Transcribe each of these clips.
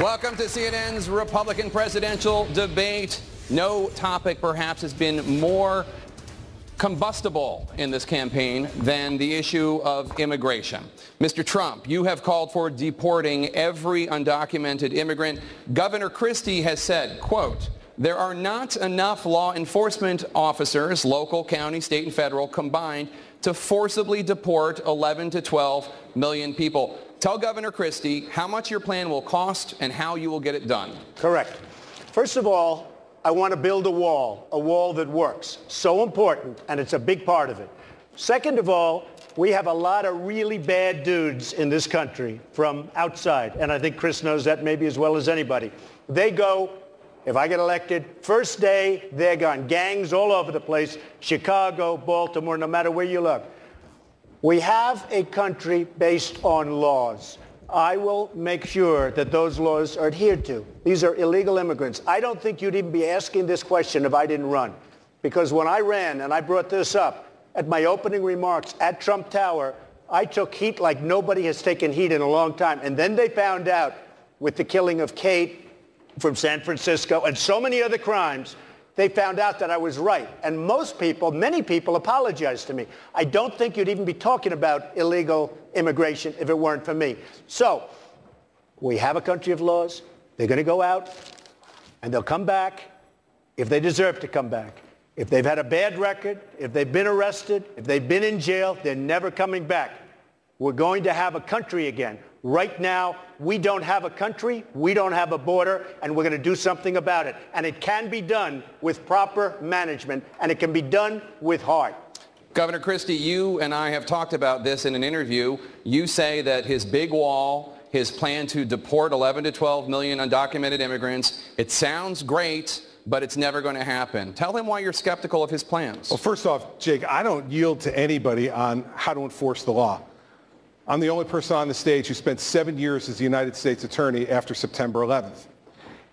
Welcome to CNN's Republican presidential debate. No topic perhaps has been more combustible in this campaign than the issue of immigration. Mr. Trump, you have called for deporting every undocumented immigrant. Governor Christie has said, quote, there are not enough law enforcement officers, local, county, state, and federal combined to forcibly deport 11 to 12 million people. Tell Governor Christie how much your plan will cost and how you will get it done. Correct. First of all, I want to build a wall, a wall that works. So important, and it's a big part of it. Second of all, we have a lot of really bad dudes in this country from outside, and I think Chris knows that maybe as well as anybody. They go, if I get elected, first day, they're gone. Gangs all over the place, Chicago, Baltimore, no matter where you look. We have a country based on laws. I will make sure that those laws are adhered to. These are illegal immigrants. I don't think you'd even be asking this question if I didn't run. Because when I ran and I brought this up at my opening remarks at Trump Tower, I took heat like nobody has taken heat in a long time. And then they found out with the killing of Kate from San Francisco and so many other crimes they found out that I was right. And most people, many people apologized to me. I don't think you'd even be talking about illegal immigration if it weren't for me. So we have a country of laws. They're going to go out and they'll come back if they deserve to come back. If they've had a bad record, if they've been arrested, if they've been in jail, they're never coming back. We're going to have a country again. Right now, we don't have a country, we don't have a border, and we're going to do something about it. And it can be done with proper management, and it can be done with heart. Governor Christie, you and I have talked about this in an interview. You say that his big wall, his plan to deport 11 to 12 million undocumented immigrants, it sounds great, but it's never going to happen. Tell him why you're skeptical of his plans. Well, first off, Jake, I don't yield to anybody on how to enforce the law. I'm the only person on the stage who spent seven years as the United States Attorney after September 11th.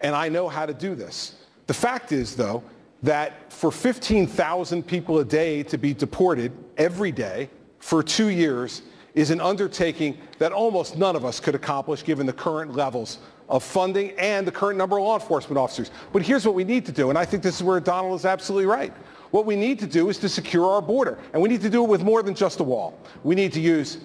And I know how to do this. The fact is, though, that for 15,000 people a day to be deported every day for two years is an undertaking that almost none of us could accomplish given the current levels of funding and the current number of law enforcement officers. But here's what we need to do, and I think this is where Donald is absolutely right. What we need to do is to secure our border, and we need to do it with more than just a wall. We need to use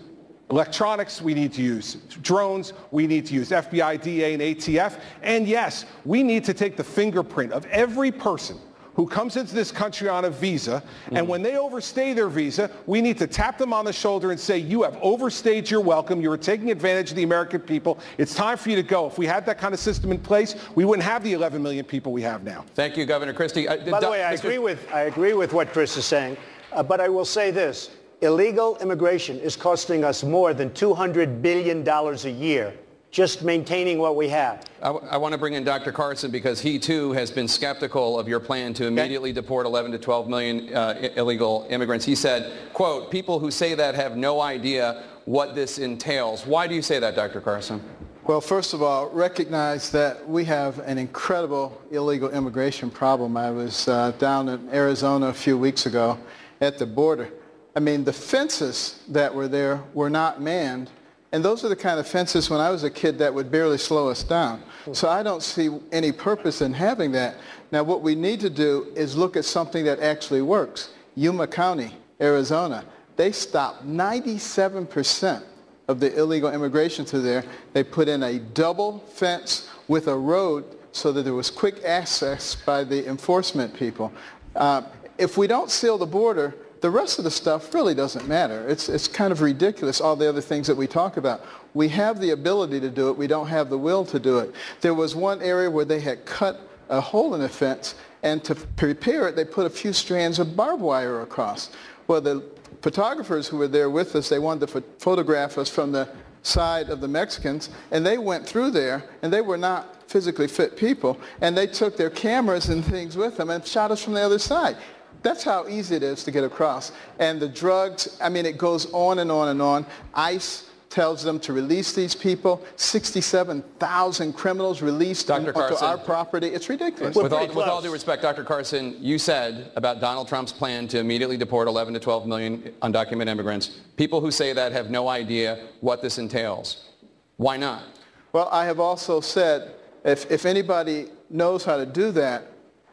electronics, we need to use drones, we need to use FBI, DA, and ATF. And yes, we need to take the fingerprint of every person who comes into this country on a visa, and when they overstay their visa, we need to tap them on the shoulder and say, you have overstayed your welcome, you're taking advantage of the American people, it's time for you to go. If we had that kind of system in place, we wouldn't have the 11 million people we have now. Thank you, Governor Christie. Uh, By the way, I agree, with, I agree with what Chris is saying, uh, but I will say this illegal immigration is costing us more than $200 billion a year just maintaining what we have. I, I, want to bring in Dr. Carson because he too has been skeptical of your plan to immediately okay. deport 11 to 12 million uh, illegal immigrants. He said, quote, people who say that have no idea what this entails. Why do you say that, Dr. Carson? Well, first of all, recognize that we have an incredible illegal immigration problem. I was uh, down in Arizona a few weeks ago at the border I mean, the fences that were there were not manned. And those are the kind of fences when I was a kid that would barely slow us down. So I don't see any purpose in having that. Now what we need to do is look at something that actually works. Yuma County, Arizona, they stopped 97% of the illegal immigration through there. They put in a double fence with a road so that there was quick access by the enforcement people. Uh, if we don't seal the border, the rest of the stuff really doesn't matter. It's, it's kind of ridiculous, all the other things that we talk about. We have the ability to do it. We don't have the will to do it. There was one area where they had cut a hole in the fence, and to prepare it, they put a few strands of barbed wire across. Well, the photographers who were there with us, they wanted to photograph us from the side of the Mexicans, and they went through there, and they were not physically fit people, and they took their cameras and things with them and shot us from the other side. That's how easy it is to get across. And the drugs, I mean, it goes on and on and on. ICE tells them to release these people. 67,000 criminals released Dr. onto our property. It's ridiculous. With all, with all, due respect, Dr. Carson, you said about Donald Trump's plan to immediately deport 11 to 12 million undocumented immigrants. People who say that have no idea what this entails. Why not? Well, I have also said if, if anybody knows how to do that,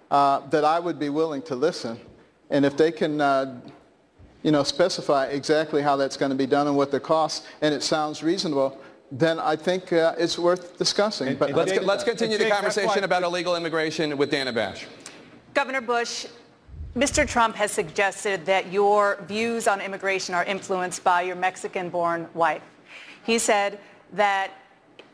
uh, that I would be willing to listen. And if they can, uh, you know, specify exactly how that's going to be done and what the costs, and it sounds reasonable, then I think uh, it's worth discussing. And- but and Let's, Jake- let's continue the Jake, conversation about illegal immigration with Dana Bash. Governor Bush, Mr. Trump has suggested that your views on immigration are influenced by your Mexican-born wife. He said that,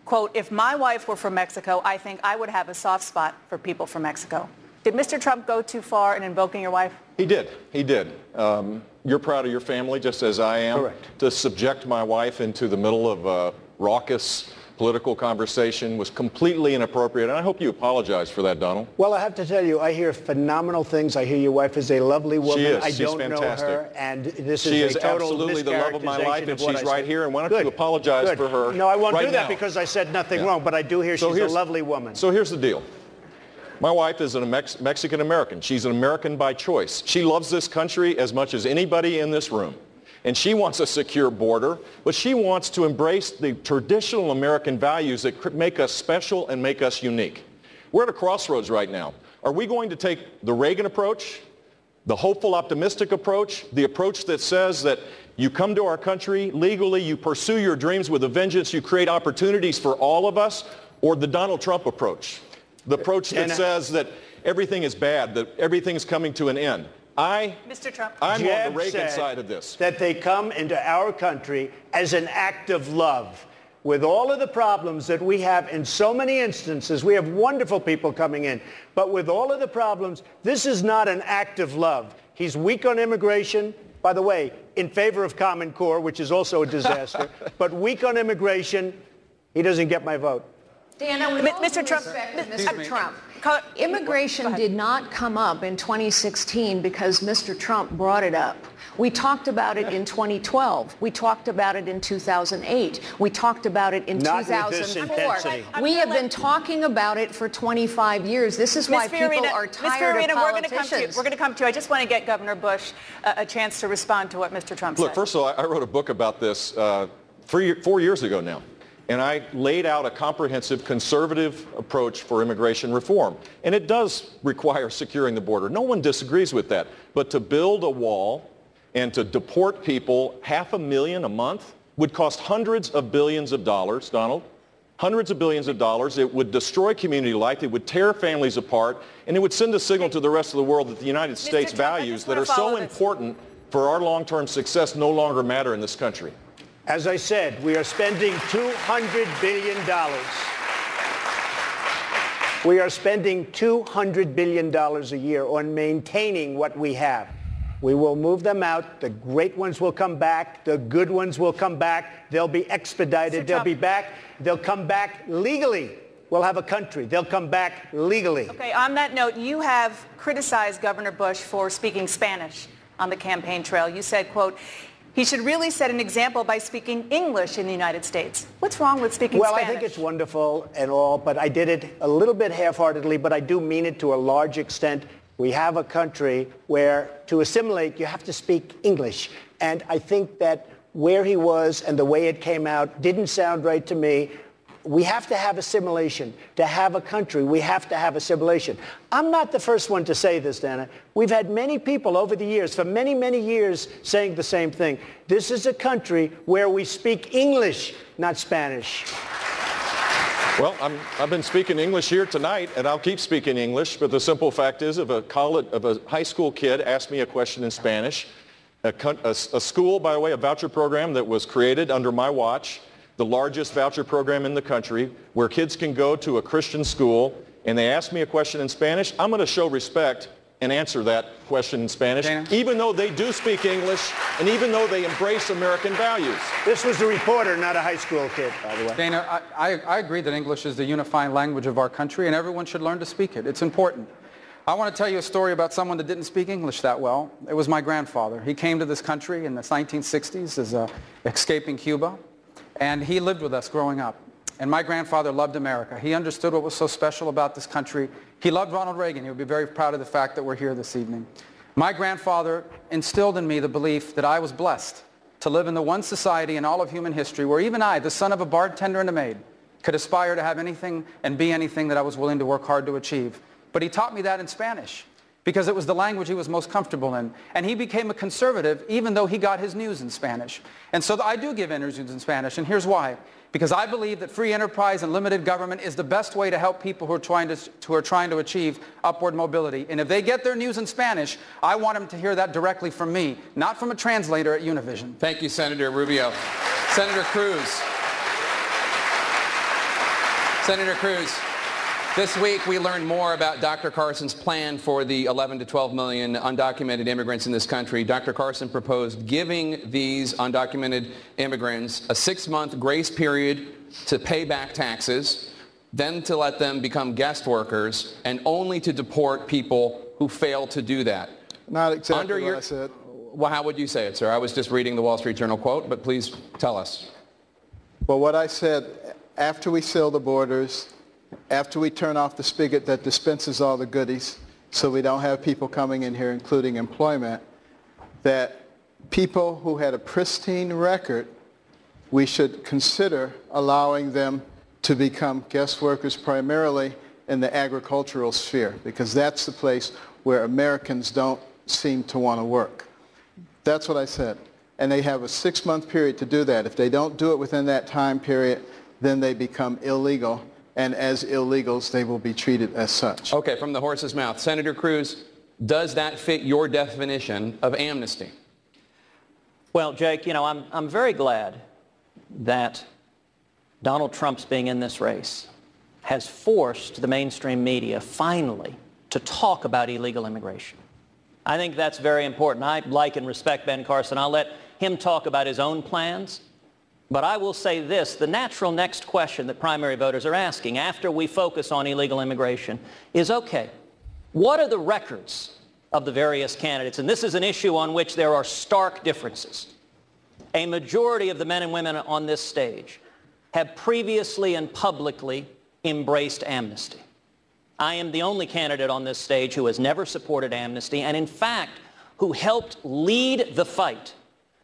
quote, if my wife were from Mexico, I think I would have a soft spot for people from Mexico. Did Mr. Trump go too far in invoking your wife? He did. He did. Um, you're proud of your family, just as I am. Correct. To subject my wife into the middle of a raucous political conversation was completely inappropriate, and I hope you apologize for that, Donald. Well, I have to tell you, I hear phenomenal things. I hear your wife is a lovely woman. She is. I She's don't fantastic. know her, and this is She is total absolutely the love of my life, and she's right here, and why don't you apologize Good. for her No, I won't right do that now. because I said nothing Yeah. wrong, but I do hear So she's a lovely woman. So here's the deal. My wife is a Mex- Mexican American. She's an American by choice. She loves this country as much as anybody in this room. And she wants a secure border, but she wants to embrace the traditional American values that make us special and make us unique. We're at a crossroads right now. Are we going to take the Reagan approach, the hopeful, optimistic approach, the approach that says that you come to our country legally, you pursue your dreams with a vengeance, you create opportunities for all of us, or the Donald Trump approach, the approach that And uh, says that everything is bad, that everything's coming to an end. I, Mr. Trump. I'm on the Reagan side of this. That they come into our country as an act of love. With all of the problems that we have in so many instances, we have wonderful people coming in. But with all of the problems, this is not an act of love. He's weak on immigration. By the way, in favor of Common Core, which is also a disaster. but weak on immigration, he doesn't get my vote. Dana, with Mi- all Mr. Trump- respect to Mr. Trump, immigration did not come up in 2016 because Mr. Trump brought it up. We talked about it in 2012. We talked about it in 2008. We talked about it in Not with this 2004. intensity. We have been talking about it for 25 years. This is why Ms. people Fiorina, are Ms. tired Fiorina, of we're going to come to you. politicians. We're going to come to you. I just want to get Governor Bush a, a chance to respond to what Mr. Trump said. Look, first of all, I I wrote a book about this uh, three, four years ago now. And I laid out a comprehensive conservative approach for immigration reform. And it does require securing the border. No one disagrees with that. But to build a wall and to deport people half a million a month would cost hundreds of billions of dollars, Donald. Hundreds of billions of dollars. It would destroy community life. It would tear families apart. And it would send a signal to the rest of the world that the United States Trump, values that are so this. important for our long-term success no longer matter in this country. As I said, we are spending $200 billion. We are spending $200 billion a year on maintaining what we have. We will move them out. The great ones will come back. The good ones will come back. They'll be expedited. They'll be back. They'll come back legally. We'll have a country. They'll come back legally. Okay, on that note, you have criticized Governor Bush for speaking Spanish on the campaign trail. You said, quote, he should really set an example by speaking English in the United States. What's wrong with speaking Well, Spanish? Well, I think it's wonderful and all, but I did it a little bit half-heartedly, but I do mean it to a large extent. We have a country where to assimilate, you have to speak English. And I think that where he was and the way it came out didn't sound right to me. We have to have assimilation. To have a country, we have to have assimilation. I'm not the first one to say this, Dana. We've had many people over the years, for many, many years, saying the same thing. This is a country where we speak English, not Spanish. Well, I'm, I've been speaking English here tonight, and I'll keep speaking English, but the simple fact is if a, college, if a high school kid asked me a question in Spanish, a, a a school, by the way, a voucher program that was created under my watch, the largest voucher program in the country, where kids can go to a Christian school, and they ask me a question in Spanish, I'm going to show respect and answer that question in Spanish, Dana? even though they do speak English, and even though they embrace American values. This was a reporter, not a high school kid, by the way. Dana, I, I, I agree that English is the unifying language of our country and everyone should learn to speak it. It's important. I want to tell you a story about someone that didn't speak English that well. It was my grandfather. He came to this country in the 1960s as a, escaping Cuba, and he lived with us growing up. And my grandfather loved America. He understood what was so special about this country. He loved Ronald Reagan. He would be very proud of the fact that we're here this evening. My grandfather instilled in me the belief that I was blessed to live in the one society in all of human history where even I, the son of a bartender and a maid, could aspire to have anything and be anything that I was willing to work hard to achieve. But he taught me that in Spanish because it was the language he was most comfortable in. And he became a conservative even though he got his news in Spanish. And so I do give interviews in Spanish, and here's why. Because I believe that free enterprise and limited government is the best way to help people who are trying to, who are trying to achieve upward mobility. And if they get their news in Spanish, I want them to hear that directly from me, not from a translator at Univision. Thank you, Senator Rubio. Senator Cruz. Senator Cruz. This week, we learned more about Dr. Carson's plan for the 11 to 12 million undocumented immigrants in this country. Dr. Carson proposed giving these undocumented immigrants a six-month grace period to pay back taxes, then to let them become guest workers, and only to deport people who fail to do that. Not exactly Under what your- I said. Well, how would you say it, sir? I was just reading the Wall Street Journal quote, but please tell us. Well, what I said, after we seal the borders, after we turn off the spigot that dispenses all the goodies, so we don't have people coming in here, including employment, that people who had a pristine record, we should consider allowing them to become guest workers primarily in the agricultural sphere, because that's the place where Americans don't seem to want to work. That's what I said. And they have a six-month period to do that. If they don't do it within that time period, then they become illegal. And as illegals, they will be treated as such. Okay, from the horse's mouth. Senator Cruz, does that fit your definition of amnesty? Well, Jake, you know, I'm, I'm very glad that Donald Trump's being in this race has forced the mainstream media finally to talk about illegal immigration. I think that's very important. I like and respect Ben Carson. I'll let him talk about his own plans. But I will say this, the natural next question that primary voters are asking after we focus on illegal immigration is, okay, what are the records of the various candidates? And this is an issue on which there are stark differences. A majority of the men and women on this stage have previously and publicly embraced amnesty. I am the only candidate on this stage who has never supported amnesty and in fact who helped lead the fight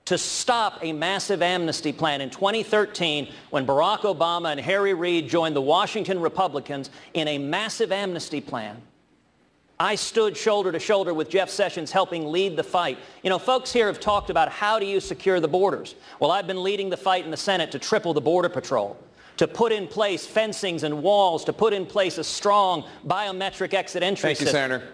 to stop a massive amnesty plan in 2013 when Barack Obama and Harry Reid joined the Washington Republicans in a massive amnesty plan. I stood shoulder to shoulder with Jeff Sessions helping lead the fight. You know, folks here have talked about how do you secure the borders. Well, I've been leading the fight in the Senate to triple the Border Patrol, to put in place fencings and walls, to put in place a strong biometric exit entry Thank you, system. Senator.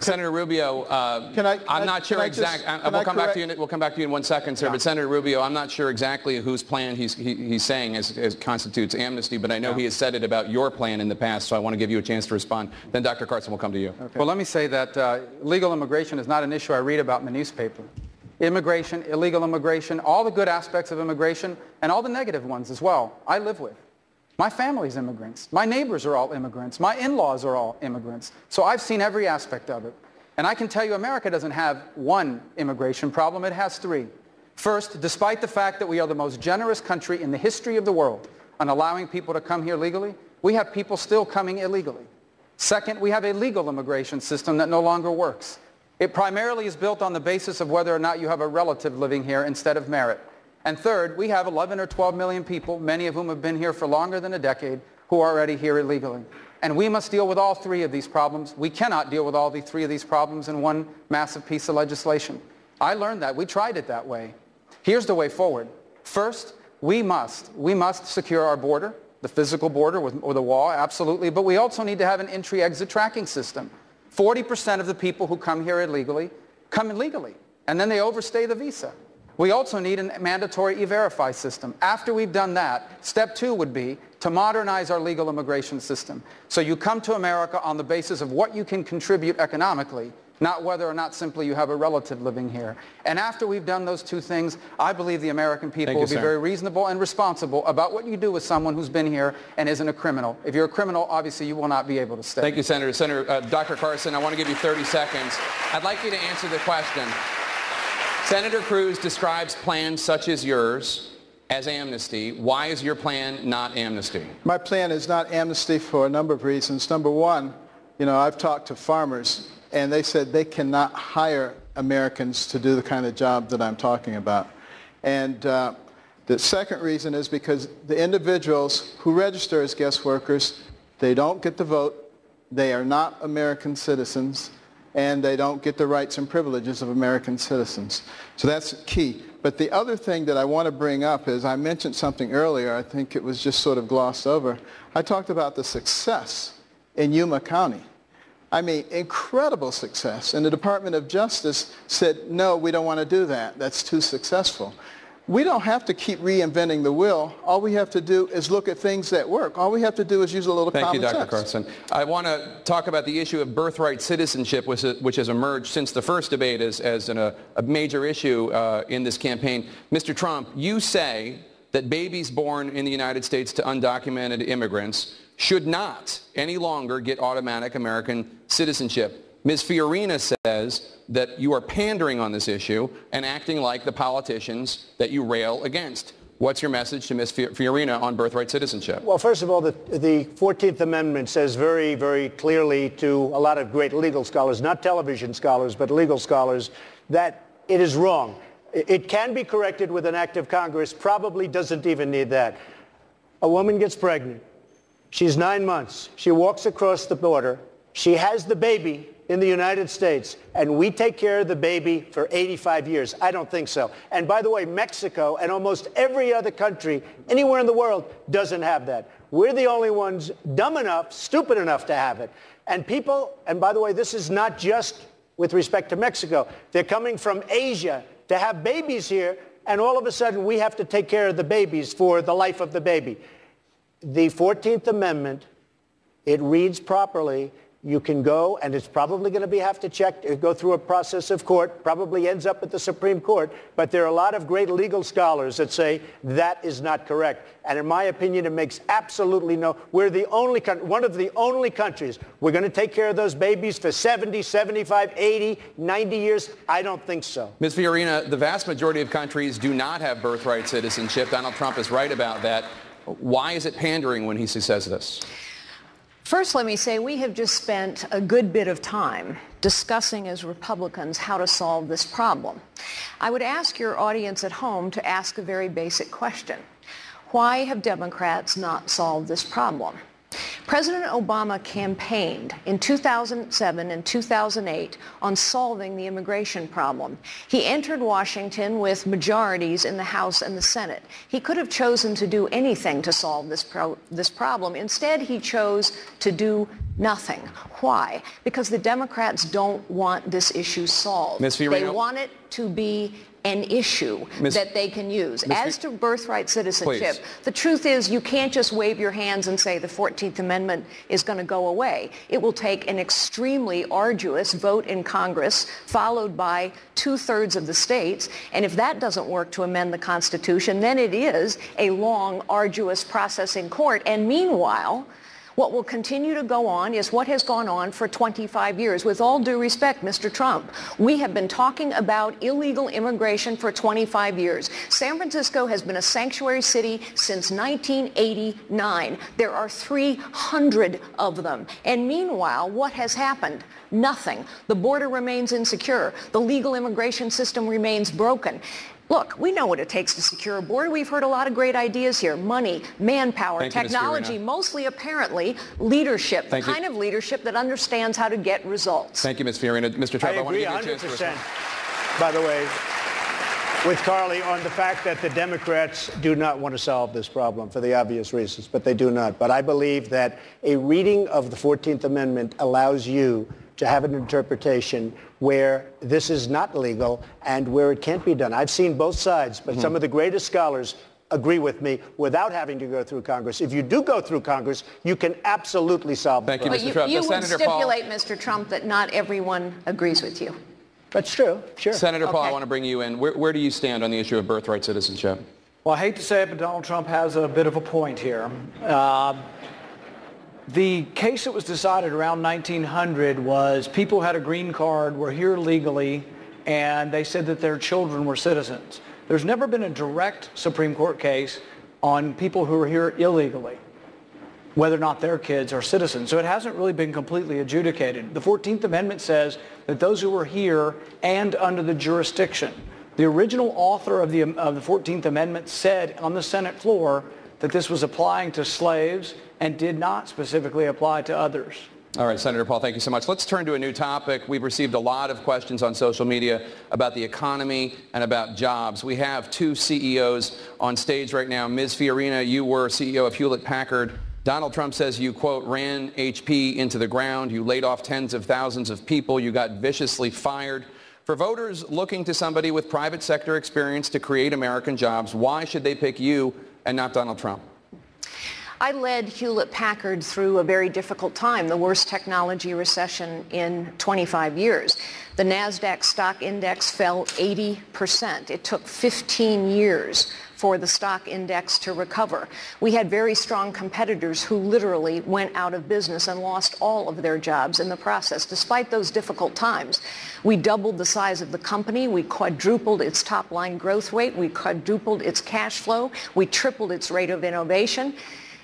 Senator Rubio, uh, Can I- can I'm not sure I just- exactly. We'll come back to correct- you. We'll come back to you in one second, sir. But Senator Rubio, I'm not sure exactly whose plan he's he, he's saying is, is constitutes amnesty, but I know he has said it about your plan in the past, so I want to give you a chance to respond. Then Dr. Carson will come to you. Well, let me say that uh, legal immigration is not an issue I read about in the newspaper. Immigration, illegal immigration, all the good aspects of immigration, and all the negative ones as well, I live with. My family's immigrants. My neighbors are all immigrants. My in-laws are all immigrants. So I've seen every aspect of it. And I can tell you America doesn't have one immigration problem. It has three. First, despite the fact that we are the most generous country in the history of the world on allowing people to come here legally, we have people still coming illegally. Second, we have a legal immigration system that no longer works. It primarily is built on the basis of whether or not you have a relative living here instead of merit. And third, we have 11 or 12 million people, many of whom have been here for longer than a decade, who are already here illegally. And we must deal with all three of these problems. We cannot deal with all the three of these problems in one massive piece of legislation. I learned that. We tried it that way. Here's the way forward. First, we must, we must secure our border, the physical border with, with wall, absolutely, but we also need to have an entry-exit tracking system. 40% of the people who come here illegally come illegally, and then they overstay the visa. We also need a mandatory e-verify system. After we've done that, step two would be to modernize our legal immigration system. So you come to America on the basis of what you can contribute economically, not whether or not simply you have a relative living here. And after we've done those two things, I believe the American people you, will be sir. very reasonable and responsible about what you do with someone who's been here and isn't a criminal. If you're a criminal, obviously you will not be able to stay. Thank you, Senator. Senator uh, Dr. Carson, I want to give you 30 seconds. I'd like you to answer the question. Senator Cruz describes plans such as yours as amnesty. Why is your plan not amnesty? My plan is not amnesty for a number of reasons. Number one, you know, I've talked to farmers, and they said they cannot hire Americans to do the kind of job that I'm talking about. And uh, The second reason is because the individuals who register as guest workers, they don't get the vote, they are not American citizens, and they don't get the rights and privileges of American citizens. So that's key. But the other thing that I want to bring up is I mentioned something earlier, I think it was just sort of glossed over. I talked about the success in Yuma County. I mean, incredible success. And the Department of Justice said, no, we don't want to do that. That's too successful. We don't have to keep reinventing the wheel. All we have to do is look at things that work. All we have to do is use a little Thank common you, Dr. sense. Carson. I want to talk about the issue of birthright citizenship, which, which has emerged since the first debate as, as an, a, a major issue uh, in this campaign. Mr. Trump, you say that babies born in the United States to undocumented immigrants should not any longer get automatic American citizenship. Ms. Fiorina says that you are pandering on this issue and acting like the politicians that you rail against. What's your message to Ms. Fiorina on birthright citizenship? Well, first of all, the, the 14th Amendment says very, very clearly to a lot of great legal scholars, not television scholars, but legal scholars, that it is wrong. It can be corrected with an act of Congress, probably doesn't even need that. A woman gets pregnant. She's nine months. She walks across the border. She has the baby in the United States and we take care of the baby for 85 years? I don't think so. And by the way, Mexico and almost every other country anywhere in the world doesn't have that. We're the only ones dumb enough, stupid enough to have it. And people, and by the way, this is not just with respect to Mexico. They're coming from Asia to have babies here, and all of a sudden we have to take care of the babies for the life of the baby. The 14th Amendment, it reads properly you can go, and it's probably going to be have to check, uh, go through a process of court, probably ends up at the Supreme Court. But there are a lot of great legal scholars that say that is not correct. And in my opinion, it makes absolutely no, we're the only, one of the only countries, we're going to take care of those babies for 70, 75, 80, 90 years. I don't think so. Ms. Fiorina, the vast majority of countries do not have birthright citizenship. Donald Trump is right about that. Why is it pandering when he says this? First, let me say we have just spent a good bit of time discussing as Republicans how to solve this problem. I would ask your audience at home to ask a very basic question. Why have Democrats not solved this problem? President Obama campaigned in 2007 and 2008 on solving the immigration problem. He entered Washington with majorities in the House and the Senate. He could have chosen to do anything to solve this, pro- this problem. Instead, he chose to do nothing. Why? Because the Democrats don't want this issue solved. They want it to be an issue Ms. that they can use. Ms. As to birthright citizenship, Please. the truth is you can't just wave your hands and say the 14th Amendment is going to go away. It will take an extremely arduous vote in Congress followed by two-thirds of the states. And if that doesn't work to amend the Constitution, then it is a long, arduous process in court. And meanwhile, what will continue to go on is what has gone on for 25 years. With all due respect, Mr. Trump, we have been talking about illegal immigration for 25 years. San Francisco has been a sanctuary city since 1989. There are 300 of them. And meanwhile, what has happened? Nothing. The border remains insecure. The legal immigration system remains broken. Look, we know what it takes to secure a border. We've heard a lot of great ideas here. Money, manpower, Thank technology, you, mostly apparently leadership, Thank kind you. of leadership that understands how to get results. Thank you, Ms. Fiorina. Mr. Trump, I, I want to give you a chance 100%, by the way, with Carly on the fact that the Democrats do not want to solve this problem for the obvious reasons, but they do not. But I believe that a reading of the 14th Amendment allows you to have an interpretation where this is not legal and where it can't be done. I've seen both sides, but mm-hmm. some of the greatest scholars agree with me without having to go through Congress. If you do go through Congress, you can absolutely solve Thank you, Mr. Trump. You, Trump. you would Senator stipulate, Paul, Mr. Trump, that not everyone agrees with you. That's true. Sure. Senator okay. Paul, I want to bring you in. Where, where do you stand on the issue of birthright citizenship? Well, I hate to say it, but Donald Trump has a bit of a point here. Uh, the case that was decided around 1900 was people had a green card, were here legally, and they said that their children were citizens. There's never been a direct Supreme Court case on people who are here illegally, whether or not their kids are citizens. So it hasn't really been completely adjudicated. The 14th Amendment says that those who are here and under the jurisdiction The original author of the, of the 14th Amendment said on the Senate floor that this was applying to slaves and did not specifically apply to others. All right, Senator Paul, thank you so much. Let's turn to a new topic. We've received a lot of questions on social media about the economy and about jobs. We have two CEOs on stage right now. Ms. Fiorina, you were CEO of Hewlett Packard. Donald Trump says you, quote, ran HP into the ground. You laid off tens of thousands of people. You got viciously fired. For voters looking to somebody with private sector experience to create American jobs, why should they pick you and not Donald Trump? I led Hewlett Packard through a very difficult time, the worst technology recession in 25 years. The NASDAQ stock index fell 80%. It took 15 years for the stock index to recover. We had very strong competitors who literally went out of business and lost all of their jobs in the process. Despite those difficult times, we doubled the size of the company. We quadrupled its top line growth rate. We quadrupled its cash flow. We tripled its rate of innovation.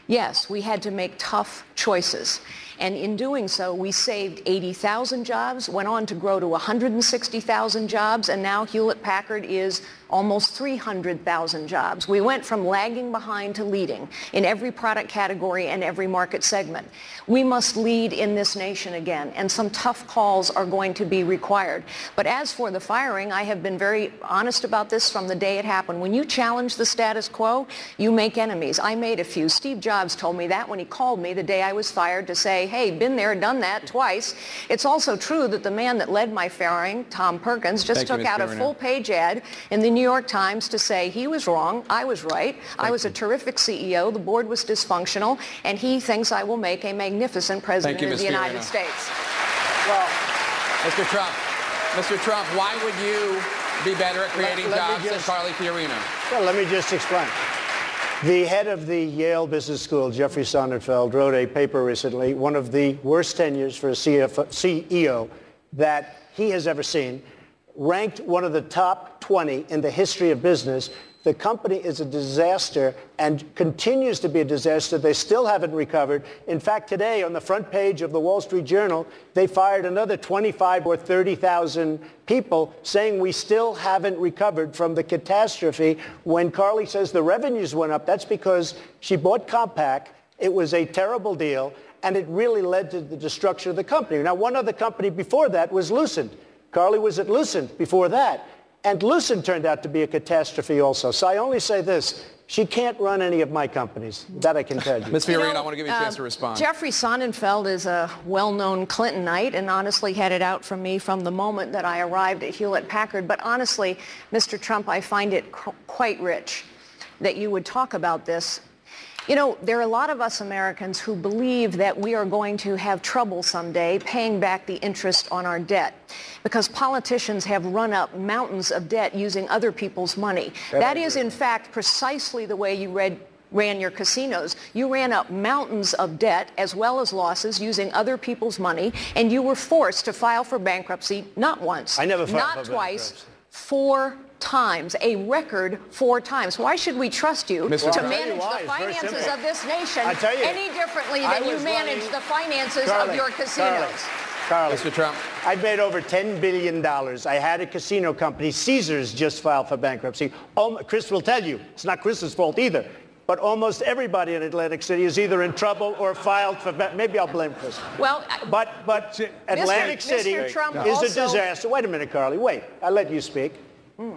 Yes, we had to make tough choices. And in doing so, we saved 80,000 jobs, went on to grow to 160,000 jobs, and now Hewlett Packard is almost 300,000 jobs. We went from lagging behind to leading in every product category and every market segment. We must lead in this nation again, and some tough calls are going to be required. But as for the firing, I have been very honest about this from the day it happened. When you challenge the status quo, you make enemies. I made a few. Steve Jobs told me that when he called me the day I was fired to say, hey, been there, done that twice. It's also true that the man that led my firing, Tom Perkins, just Thank took Ms. out a full-page ad in the New York Times to say he was wrong, I was right, I was a terrific CEO, the board was dysfunctional, and he thinks I will make a magnificent president you, of Ms. the United States. Well, Mr. Trump, Mr. Trump, why would you be better at creating let me jobs than just- Carly Fiorina? well, let me just explain. The head of the Yale Business School, Jeffrey Sonnenfeld, wrote a paper recently, one of the worst tenures for a CFO CEO that he has ever seen, ranked one of the top 20 in the history of business. The company is a disaster and continues to be a disaster. They still haven't recovered. In fact, today on the front page of the Wall Street Journal, they fired another 25 or 30,000 people saying we still haven't recovered from the catastrophe. When Carly says the revenues went up, that's because she bought Compaq. It was a terrible deal, and it really led to the destruction of the company. Now, one other company before that was Lucent. Carly was at Lucent before that. And Lucent turned out to be a catastrophe also. So I only say this. She can't run any of my companies. That I can tell you. Ms. You Fiorina, know, I want to give you a chance uh, to respond. Jeffrey Sonnenfeld is a well-known Clintonite and honestly had it out for me from the moment that I arrived at Hewlett Packard. But honestly, Mr. Trump, I find it qu- quite rich that you would talk about this. You know, there are a lot of us Americans who believe that we are going to have trouble someday paying back the interest on our debt because politicians have run up mountains of debt using other people's money. that is, in fact, precisely the way you read ran your casinos. You ran up mountains of debt as well as losses using other people's money, and you were forced to file for bankruptcy not once, I never filed not for twice, bankruptcy. four times, a record four times. Why should we trust you Mr. to Trump. manage Why? the finances of this nation you, any differently than you manage running- the finances Carly, of your casinos? Carly, Carly, Mr. Trump. I made over $10 billion. I had a casino company. Caesars just filed for bankruptcy. Um, Chris will tell you, it's not Chris's fault either. But almost everybody in Atlantic City is either in trouble or filed for, maybe I'll blame Chris. Well, I- But, but Atlantic Mr. City Trump is a disaster. Wait a minute, Carly. Wait. I'll let you speak.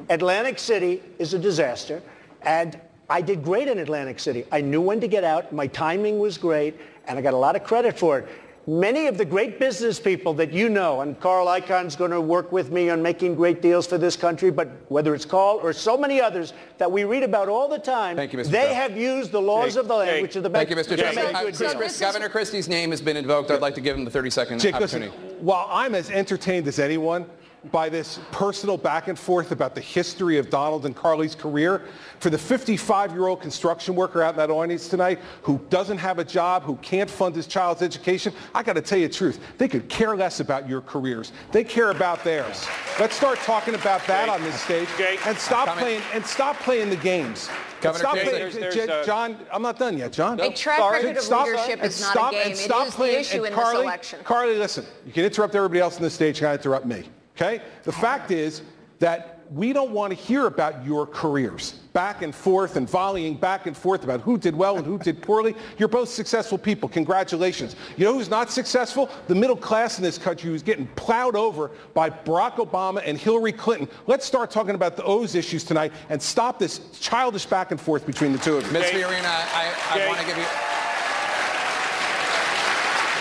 Atlantic City is a disaster. And I did great in Atlantic City. I knew when to get out. My timing was great. And I got a lot of credit for it. Many of the great business people that you know, and Carl Icahn's going to work with me on making great deals for this country, but whether it's Carl or so many others that we read about all the time, Thank you, Mr. they Trump. have used the laws of the land, which are the best. Thank you, Mr. to Trump. make Uh, good Chris- deals. So Chris- Governor Christie's name has been invoked. I'd like to give him the 30-second Jake, listen, opportunity. while I'm as entertained as anyone by this personal back and forth about the history of Donald and Carly's career, for the 55-year-old construction worker out in that audience tonight who doesn't have a job, who can't fund his child's education, I got to tell you the truth. They could care less about your careers. They care about theirs. Let's start talking about that on this stage and stop playing and stop playing the games. Governor stop Christie. playing, There's- J- there's, uh, John, I'm not done yet, John. A track Sorry. record of Stop- leadership and is not stop- a game. and It stop is the playing- issue and in Carly, this election. Carly, listen, you can interrupt everybody else on the stage, you got to interrupt me, okay? The fact is that we don't want to hear about your careers. Back and forth and volleying back and forth about who did well and who did poorly. You're both successful people. Congratulations. You know who's not successful? The middle class in this country who's getting plowed over by Barack Obama and Hillary Clinton. Let's start talking about the O's issues tonight and stop this childish back and forth between the two of you. Ms. Fiorina, I, I want to give you...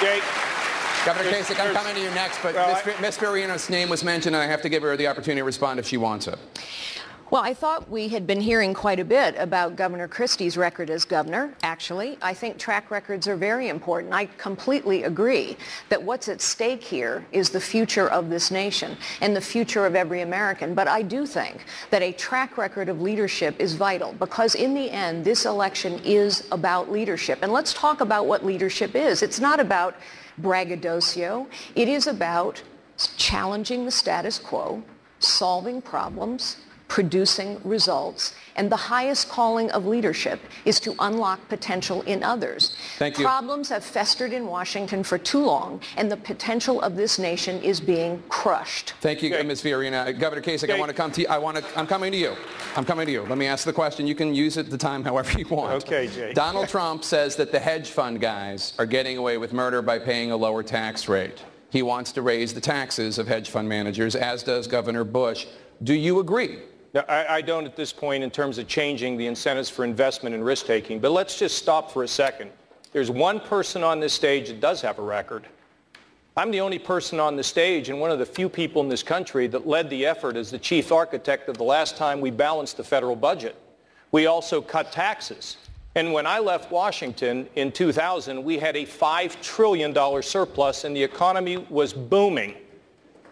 Jake. Governor There's- Kasich, I'm coming to you next, but Well, Ms. I- Fi- name was mentioned, and I have to give her the opportunity to respond if she wants it. Well, I thought we had been hearing quite a bit about Governor Christie's record as governor. Actually, I think track records are very important. I completely agree that what's at stake here is the future of this nation and the future of every American. But I do think that a track record of leadership is vital because in the end, this election is about leadership. And let's talk about what leadership is. It's not about braggadocio. It is about challenging the status quo, solving problems, producing results. And the highest calling of leadership is to unlock potential in others. Thank you. Problems have festered in Washington for too long, and the potential of this nation is being crushed. Thank you, Ms. Fiorina. Governor Kasich, I want to come to you. I want to, I'm coming to you. I'm coming to you. Let me ask the question. You can use it the time however you want. Okay, Jay. Donald Trump says that the hedge fund guys are getting away with murder by paying a lower tax rate. He wants to raise the taxes of hedge fund managers, as does Governor Bush. Do you agree? I, I don't at this point in terms of changing the incentives for investment and risk-taking. But let's just stop for a second. There's one person on this stage that does have a record. I'm the only person on the stage and one of the few people in this country that led the effort as the chief architect of the last time we balanced the federal budget. We also cut taxes. And when I left Washington in 2000, we had a $5 trillion surplus and the economy was booming.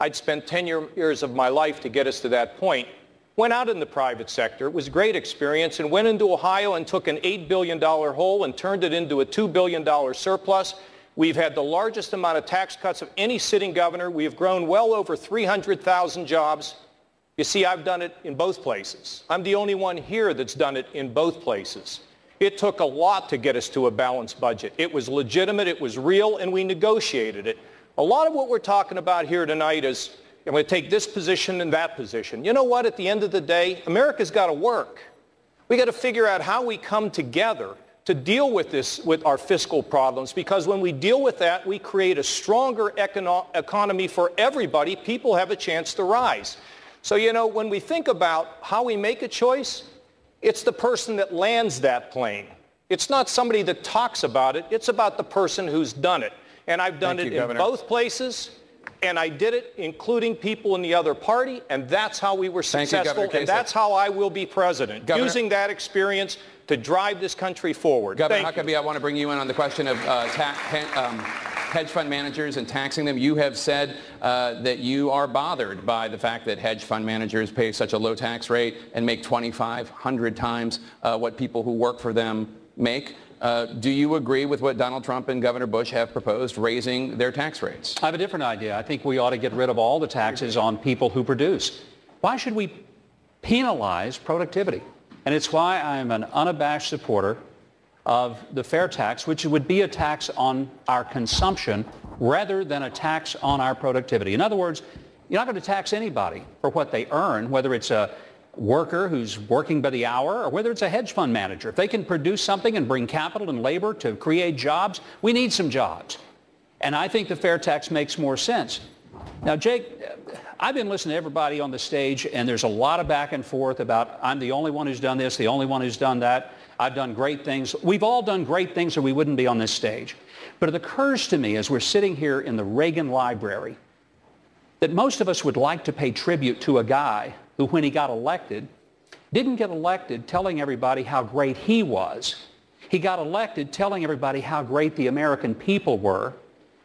I'd spent 10 year, years of my life to get us to that point. Went out in the private sector. It was a great experience and went into Ohio and took an $8 billion hole and turned it into a $2 billion surplus. We've had the largest amount of tax cuts of any sitting governor. We have grown well over 300,000 jobs. You see, I've done it in both places. I'm the only one here that's done it in both places. It took a lot to get us to a balanced budget. It was legitimate, it was real, and we negotiated it. A lot of what we're talking about here tonight is I'm going to take this position and that position. You know what? At the end of the day, America's got to work. We got to figure out how we come together to deal with this, with our fiscal problems, because when we deal with that, we create a stronger econo- economy for everybody. People have a chance to rise. So, you know, when we think about how we make a choice, it's the person that lands that plane. It's not somebody that talks about it. It's about the person who's done it. And I've done Thank it you, in Governor. both places. And I did it including people in the other party, and that's how we were Thank you, successful, and that's how I will be president, Governor- using that experience to drive this country forward. Governor Thank you. Huckabee, I want to bring you in on the question of uh, um, hedge fund managers and taxing them. You have said uh, that you are bothered by the fact that hedge fund managers pay such a low tax rate and make 2,500 times uh, what people who work for them make. Uh, do you agree with what Donald Trump and Governor Bush have proposed, raising their tax rates? I have a different idea. I think we ought to get rid of all the taxes on people who produce. Why should we penalize productivity? And it's why I'm an unabashed supporter of the fair tax, which would be a tax on our consumption rather than a tax on our productivity. In other words, you're not going to tax anybody for what they earn, whether it's a worker who's working by the hour or whether it's a hedge fund manager. If they can produce something and bring capital and labor to create jobs, we need some jobs. And I think the fair tax makes more sense. Now, Jake, I've been listening to everybody on the stage, and there's a lot of back and forth about I'm the only one who's done this, the only one who's done that. I've done great things. We've all done great things or we wouldn't be on this stage. But it occurs to me as we're sitting here in the Reagan Library that most of us would like to pay tribute to a guy who, when he got elected, didn't get elected telling everybody how great he was. He got elected telling everybody how great the American people were,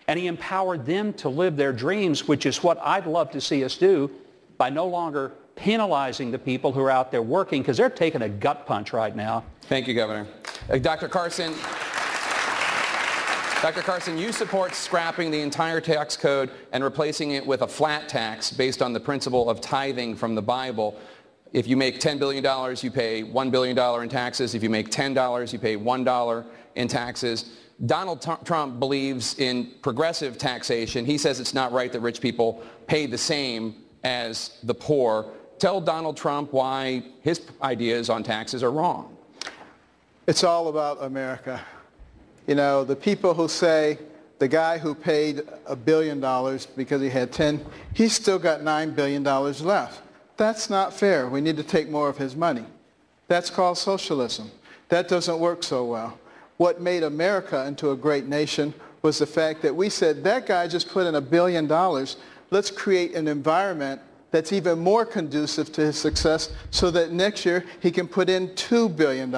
and he empowered them to live their dreams, which is what I'd love to see us do by no longer penalizing the people who are out there working because they're taking a gut punch right now. Thank you, Governor. Uh, Dr. Carson, Dr. Carson, you support scrapping the entire tax code and replacing it with a flat tax based on the principle of tithing from the Bible. If you make $10 billion, you pay $1 billion in taxes. If you make $10, you pay $1 in taxes. Donald Trump believes in progressive taxation. He says it's not right that rich people pay the same as the poor. tell Donald Trump why his ideas on taxes are wrong. It's all about America. You know, the people who say the guy who paid a billion dollars because he had 10, he's still got $9 billion left. That's not fair. We need to take more of his money. That's called socialism. That doesn't work so well. What made America into a great nation was the fact that we said, that guy just put in a billion dollars. Let's create an environment that's even more conducive to his success so that next year he can put in $2 billion.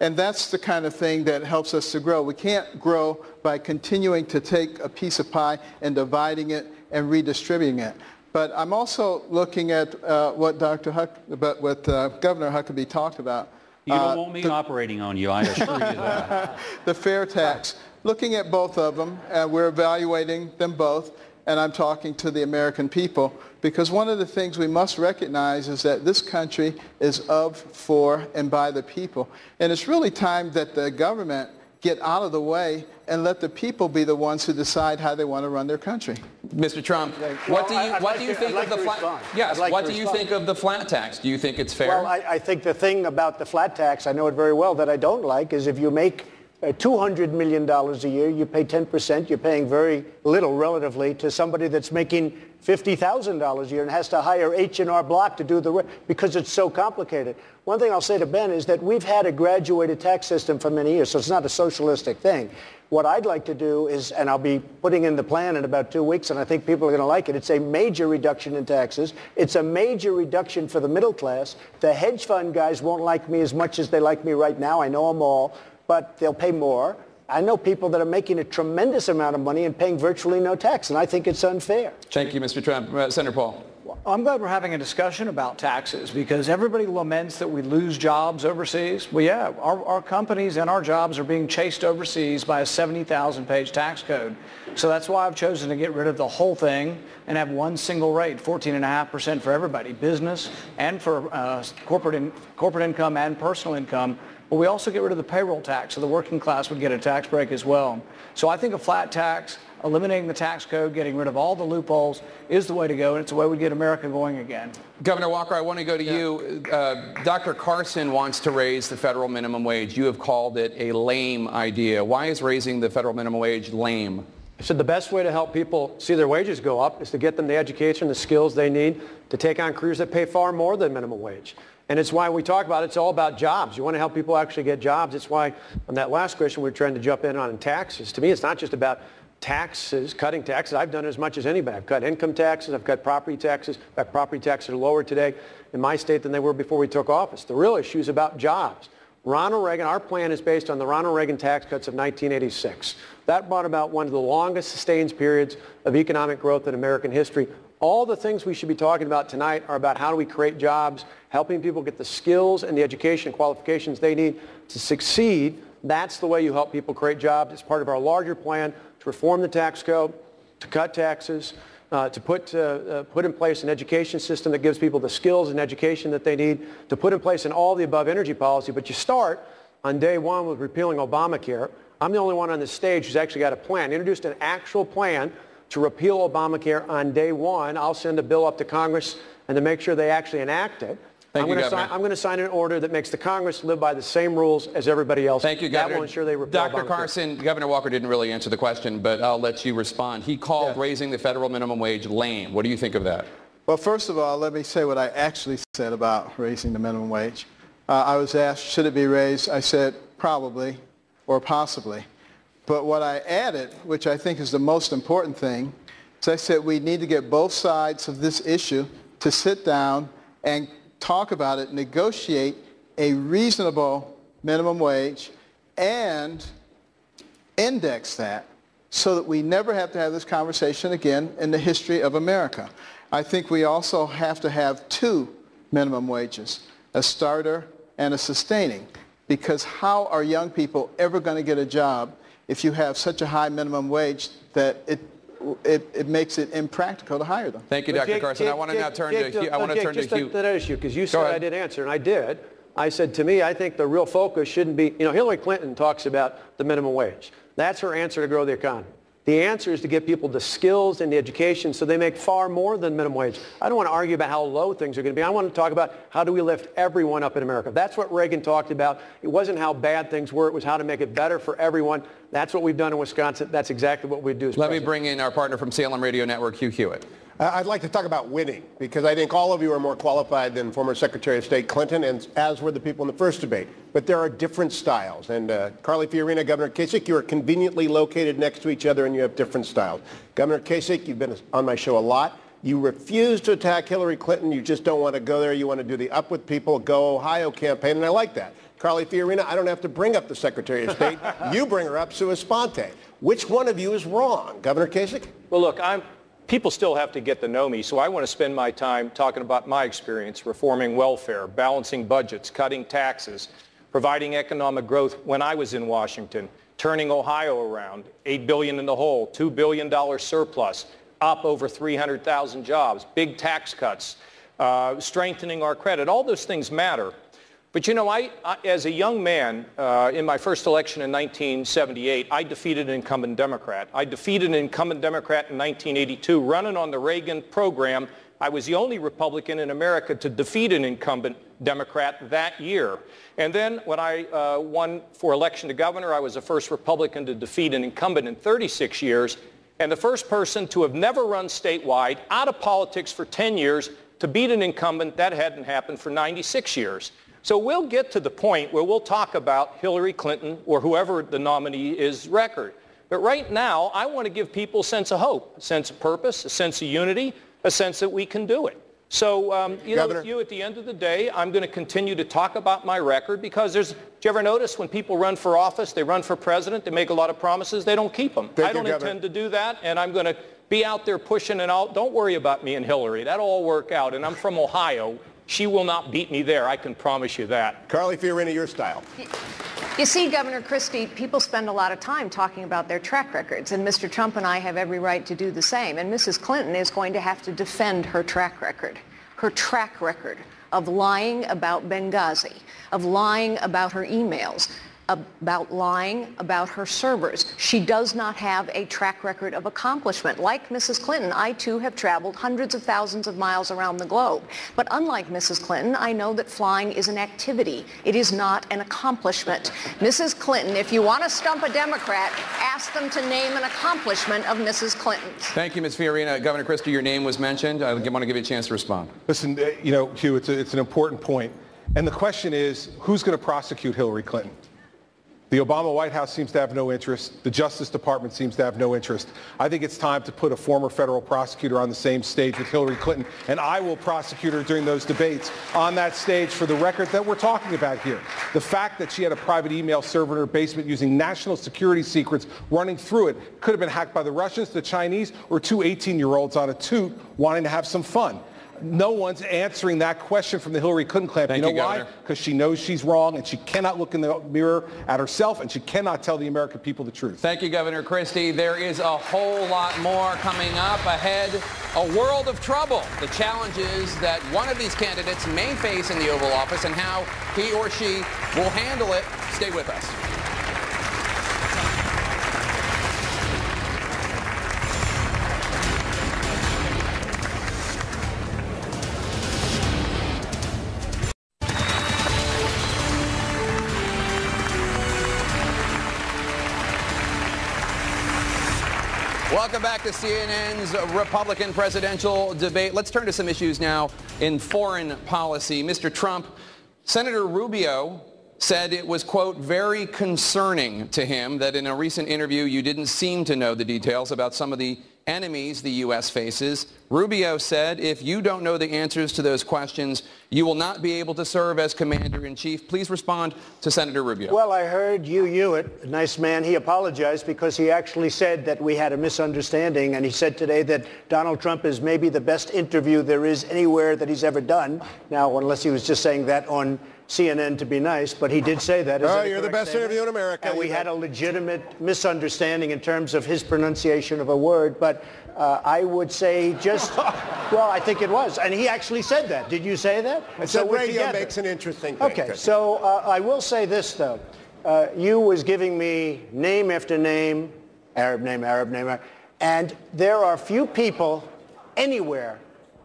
And that's the kind of thing that helps us to grow. We can't grow by continuing to take a piece of pie and dividing it and redistributing it. But I'm also looking at uh, what Dr. Huck, but what uh, Governor Huckabee talked about. You don't Uh, want me operating on you, I assure you that. the fair tax. Looking at both of them, uh, we're evaluating them both, and I'm talking to the American people because one of the things we must recognize is that this country is of, for, and by the people. And it's really time that the government get out of the way and let the people be the ones who decide how they want to run their country. Mr. Trump, what do you, I'd what like do you to- think I'd of the flat? respond. Yes. Like what to do you think of the flat tax? Do you think it's fair? Well, I, I think the thing about the flat tax, I know it very well, that I don't like is if you make Uh, $200 million a year, you pay 10%, you're paying very little relatively to somebody that's making $50,000 a year and has to hire H&R Block to do the work because it's so complicated. One thing I'll say to Ben is that we've had a graduated tax system for many years, so it's not a socialistic thing. What I'd like to do is, and I'll be putting in the plan in about two weeks, and I think people are going to like it, it's a major reduction in taxes. It's a major reduction for the middle class. The hedge fund guys won't like me as much as they like me right now. I know them all, but they'll pay more. I know people that are making a tremendous amount of money and paying virtually no tax, and I think it's unfair. Thank you, Mr. Trump. Uh, Senator Paul. I'm glad we're having a discussion about taxes because everybody laments that we lose jobs overseas. Well, yeah, our, our companies and our jobs are being chased overseas by a 70,000 page tax code. So that's why I've chosen to get rid of the whole thing and have one single rate, 14.5% for everybody, business and for uh, corporate, in, corporate income and personal income. But we also get rid of the payroll tax, so the working class would get a tax break as well. So I think a flat tax, eliminating the tax code, getting rid of all the loopholes is the way to go, and it's the way we get America going again. Governor Walker, I want to go to you. Uh, Dr. Carson wants to raise the federal minimum wage. You have called it a lame idea. Why is raising the federal minimum wage lame? I said the best way to help people see their wages go up is to get them the education, the skills they need to take on careers that pay far more than minimum wage. And it's why we talk about it, it's all about jobs. You want to help people actually get jobs. It's why on that last question we are trying to jump in on taxes. To me, it's not just about taxes, cutting taxes. I've done it as much as anybody. I've cut income taxes. I've cut property taxes. In fact, property taxes are lower today in my state than they were before we took office. The real issue is about jobs. Ronald Reagan, our plan is based on the Ronald Reagan tax cuts of 1986. That brought about one of the longest sustained periods of economic growth in American history. All the things we should be talking about tonight are about how do we create jobs, helping people get the skills and the education qualifications they need to succeed. That's the way you help people create jobs. It's part of our larger plan to reform the tax code, to cut taxes, uh, to put, uh, uh, put in place an education system that gives people the skills and education that they need, to put in place an all the above energy policy. But you start on day one with repealing Obamacare. I'm the only one on the stage who's actually got a plan, introduced an actual plan to repeal Obamacare on day one. I'll send a bill up to Congress and to make sure they actually enact it. Thank I'm you, going to sign, I'm going to sign an order that makes the Congress live by the same rules as everybody else. Thank you, That Governor. will ensure they repeal Dr. Obamacare. Carson, Governor Walker didn't really answer the question, but I'll let you respond. He called raising the federal minimum wage lame. What do you think of that? Well, first of all, let me say what I actually said about raising the minimum wage. Uh, I was asked, should it be raised? I said, probably or possibly. But what I added, which I think is the most important thing, is I said we need to get both sides of this issue to sit down and talk about it, negotiate a reasonable minimum wage, and index that so that we never have to have this conversation again in the history of America. I think we also have to have two minimum wages, a starter and a sustaining, because how are young people ever going to get a job if you have such a high minimum wage that it, it, it makes it impractical to hire them? Thank you, But Dr. Jake- Carson. I want to now turn Jake, to Hugh. I want to turn to just that- Hugh. that issue, because you said ahead. I did answer, and I did. I said, to me, I think the real focus shouldn't be, you know, Hillary Clinton talks about the minimum wage. That's her answer to grow the economy. The answer is to get people the skills and the education so they make far more than minimum wage. I don't want to argue about how low things are going to be. I want to talk about how do we lift everyone up in America. That's what Reagan talked about. It wasn't how bad things were. It was how to make it better for everyone. That's what we've done in Wisconsin. That's exactly what we do. Let president. me bring in our partner from Salem Radio Network, Hugh Hewitt. Uh, I'd like to talk about winning because I think all of you are more qualified than former Secretary of State Clinton, and as were the people in the first debate. But there are different styles. And uh, Carly Fiorina, Governor Kasich, you are conveniently located next to each other, and you have different styles. Governor Kasich, you've been on my show a lot. You refuse to attack Hillary Clinton. You just don't want to go there. You want to do the Up With People, Go Ohio campaign, and I like that. Carly Fiorina, I don't have to bring up the Secretary of State. you bring her up sua sponte. Which one of you is wrong? Governor Kasich? Well, look, I'm, people still have to get to know me, so I want to spend my time talking about my experience reforming welfare, balancing budgets, cutting taxes, providing economic growth when I was in Washington, turning Ohio around, 8 billion in the hole, $2 billion surplus, up over 300,000 jobs, big tax cuts, uh, strengthening our credit. All those things matter. But you know, I, I as a young man uh, in my first election in 1978, I defeated an incumbent Democrat. I defeated an incumbent Democrat in 1982 running on the Reagan program. I was the only Republican in America to defeat an incumbent Democrat that year. And then when I uh, won for election to governor, I was the first Republican to defeat an incumbent in 36 years and the first person to have never run statewide out of politics for 10 years to beat an incumbent that hadn't happened for 96 years. So we'll get to the point where we'll talk about Hillary Clinton or whoever the nominee is record. But right now, I want to give people a sense of hope, a sense of purpose, a sense of unity, a sense that we can do it. So, um, you Governor. know, you at the end of the day, I'm going to continue to talk about my record because there's, do you ever notice when people run for office, they run for president, they make a lot of promises, they don't keep them. Thank I don't Governor. intend to do that, and I'm going to be out there pushing and all. Don't worry about me and Hillary. That'll all work out. And I'm from Ohio. She will not beat me there. I can promise you that. Carly Fiorina, your style. You see, Governor Christie, people spend a lot of time talking about their track records, and Mr. Trump and I have every right to do the same. And Mrs. Clinton is going to have to defend her track record, her track record of lying about Benghazi, of lying about her emails, about lying about her servers. She does not have a track record of accomplishment. Like Mrs. Clinton, I too have traveled hundreds of thousands of miles around the globe. But unlike Mrs. Clinton, I know that flying is an activity. It is not an accomplishment. Mrs. Clinton, if you want to stump a Democrat, ask them to name an accomplishment of Mrs. Clinton's. Thank you, Ms. Fiorina. Governor Christie, your name was mentioned. I want to give you a chance to respond. Listen, uh, you know, Hugh, it's, a, it's an important point. And the question is, who's going to prosecute Hillary Clinton? The Obama White House seems to have no interest. The Justice Department seems to have no interest. I think it's time to put a former federal prosecutor on the same stage with Hillary Clinton, and I will prosecute her during those debates on that stage for the record that we're talking about here. The fact that she had a private email server in her basement using national security secrets running through it could have been hacked by the Russians, the Chinese, or two 18-year-olds on a toot wanting to have some fun. No one's answering that question from the Hillary Clinton camp. Thank you know you, why? Because she knows she's wrong and she cannot look in the mirror at herself and she cannot tell the American people the truth. Thank you, Governor Christie. There is a whole lot more coming up ahead. A world of trouble. The challenges that one of these candidates may face in the Oval Office and how he or she will handle it. Stay with us. Welcome back to CNN's Republican presidential debate. Let's turn to some issues now in foreign policy. Mr. Trump, Senator Rubio said it was, quote, very concerning to him that in a recent interview you didn't seem to know the details about some of the enemies the U.S. faces. Rubio said, if you don't know the answers to those questions, you will not be able to serve as commander-in-chief. Please respond to Senator Rubio. Well, I heard Hugh, Hewitt, a nice man. He apologized because he actually said that we had a misunderstanding, and he said today that Donald Trump is maybe the best interview there is anywhere that he's ever done. Now, unless he was just saying that on CNN to be nice, but he did say that. Is Oh, you're the best statement? interview in America. And we had a legitimate misunderstanding in terms of his pronunciation of a word, but uh, I would say just, well, I think it was. And he actually said that. Did you say that? I So radio together. makes an interesting thing. Okay, so uh, I will say this, though. Uh, Hugh was giving me name after name Arab name, Arab name. Arab- And there are few people anywhere,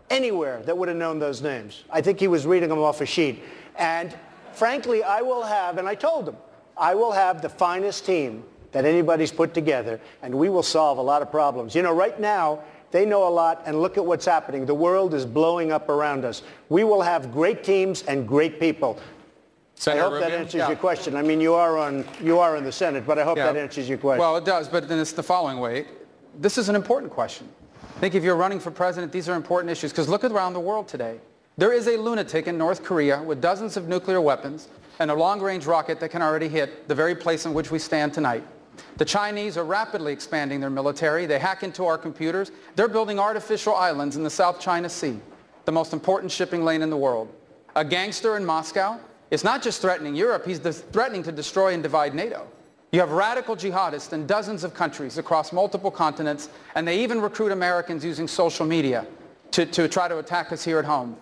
anywhere that would have known those names. I think he was reading them off a sheet. And frankly, I will have, and I told them, I will have the finest team that anybody's put together, and we will solve a lot of problems. You know, right now, they know a lot, and look at what's happening. The world is blowing up around us. We will have great teams and great people. Senator I hope that answers Yeah. your question. I mean, you are on you are in the Senate, but I hope Yeah. that answers your question. Well, it does, but then it's the following way. This is an important question. I think if you're running for president, these are important issues because look around the world today. There is a lunatic in North Korea with dozens of nuclear weapons and a long-range rocket that can already hit the very place in which we stand tonight. The Chinese are rapidly expanding their military. They hack into our computers. They're building artificial islands in the South China Sea, the most important shipping lane in the world. A gangster in Moscow is not just threatening Europe, he's threatening to destroy and divide NATO. You have radical jihadists in dozens of countries across multiple continents, and they even recruit Americans using social media to, to try to attack us here at home.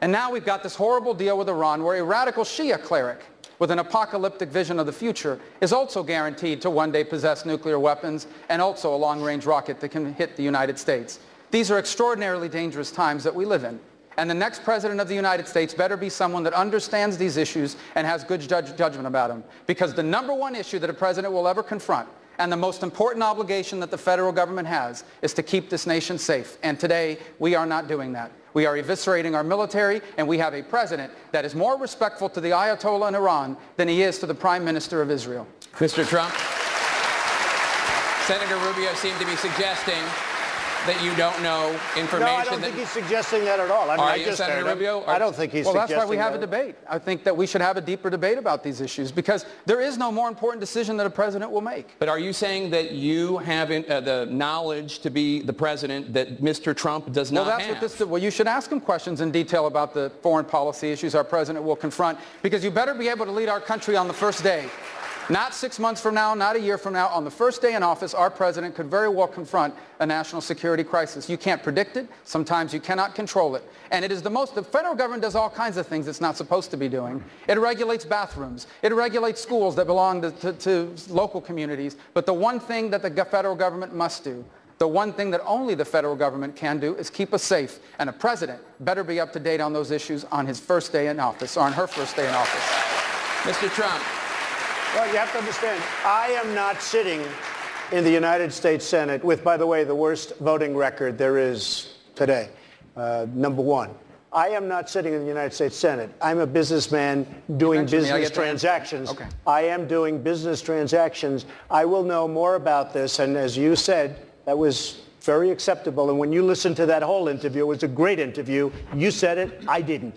And now we've got this horrible deal with Iran where a radical Shia cleric with an apocalyptic vision of the future is also guaranteed to one day possess nuclear weapons and also a long-range rocket that can hit the United States. These are extraordinarily dangerous times that we live in. And the next president of the United States better be someone that understands these issues and has good judge- judgment about them. Because the number one issue that a president will ever confront and the most important obligation that the federal government has is to keep this nation safe. And today, we are not doing that. We are eviscerating our military, and we have a president that is more respectful to the Ayatollah in Iran than he is to the prime minister of Israel. Mr. Trump, Senator Rubio seemed to be suggesting that you don't know information. no, I don't that, think he's suggesting that at all. I mean, Are I you, just Senator heard him. Rubio? I don't think he's well, that's why we have a debate. I think that we should have a deeper debate about these issues because there is no more important decision that a president will make. But are you saying that you have in, uh, the knowledge to be the president that Mr. Trump does Well, not that's have? what this. Well, you should ask him questions in detail about the foreign policy issues our president will confront, because you better be able to lead our country on the first day. Not six months from now, not a year from now. On the first day in office, our president could very well confront a national security crisis. You can't predict it. Sometimes you cannot control it. And it is the most, the federal government does all kinds of things it's not supposed to be doing. It regulates bathrooms. It regulates schools that belong to, to, to local communities. But the one thing that the federal government must do the one thing that only the federal government can do is keep us safe. And a president better be up to date on those issues on his first day in office or on her first day in office. Mr. Trump, Well, you have to understand, I am not sitting in the United States Senate with, by the way, the worst voting record there is today, uh, number one. I am not sitting in the United States Senate. I'm a businessman doing mentioned me. I business get to answer. transactions. Okay. I am doing business transactions. I will know more about this, and as you said, that was very acceptable. And when you listened to that whole interview, it was a great interview. You said it, I didn't.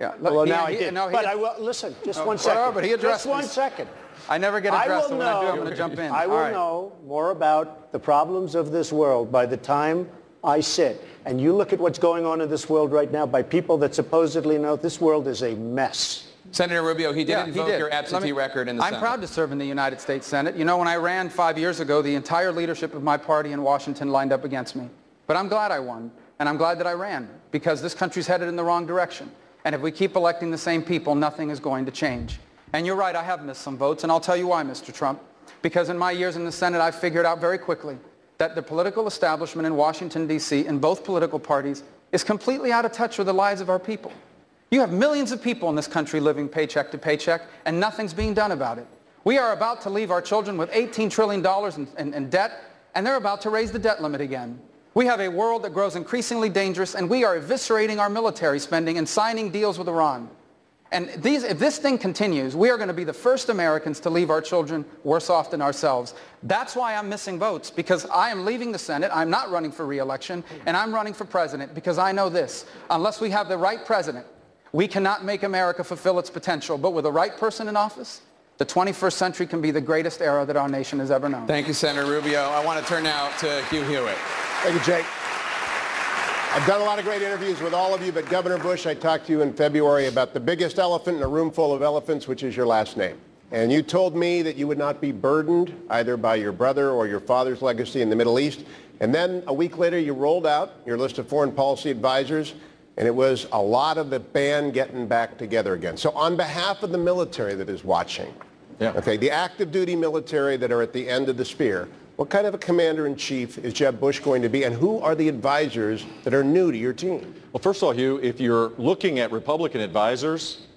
Yeah, look, well, he- now he- I did. no, but I will, listen, just No, one well, but he addressed just one me. second. I never get I addressed, will so when I do, I'm know- going to jump in. I will All right. know more about the problems of this world by the time I sit. And you look at what's going on in this world right now by people that supposedly know this world is a mess. Senator Rubio, he did Yeah, invoke he did. your Let absentee me- record in the Senate. I'm Senate. proud to serve in the United States Senate. You know, when I ran five years ago, the entire leadership of my party in Washington lined up against me. But I'm glad I won, and I'm glad that I ran, because this country's headed in the wrong direction. And if we keep electing the same people, nothing is going to change. And you're right, I have missed some votes, and I'll tell you why, Mr. Trump. Because in my years in the Senate, I figured out very quickly that the political establishment in Washington, D.C., in both political parties, is completely out of touch with the lives of our people. You have millions of people in this country living paycheck to paycheck, and nothing's being done about it. We are about to leave our children with $18 trillion in, in, in debt, and they're about to raise the debt limit again. We have a world that grows increasingly dangerous, and we are eviscerating our military spending and signing deals with Iran. And these, if this thing continues, we are going to be the first Americans to leave our children worse off than ourselves. That's why I'm missing votes, because I am leaving the Senate. I'm not running for reelection, and I'm running for president because I know this. Unless we have the right president, we cannot make America fulfill its potential. But with the right person in office, the 21st century can be the greatest era that our nation has ever known. Thank you, Senator Rubio. I want to turn now to Hugh Hewitt. Thank you, Jake. I've done a lot of great interviews with all of you, but Governor Bush, I talked to you in February about the biggest elephant in a room full of elephants, which is your last name. And you told me that you would not be burdened either by your brother or your father's legacy in the Middle East. And then a week later, you rolled out your list of foreign policy advisors, and it was a lot of the band getting back together again. So on behalf of the military that is watching, Yeah. okay, the active duty military that are at the end of the spear, What kind of a commander-in-chief is Jeb Bush going to be, and who are the advisors that are new to your team? Well, first of all, Hugh, if you're looking at Republican advisors,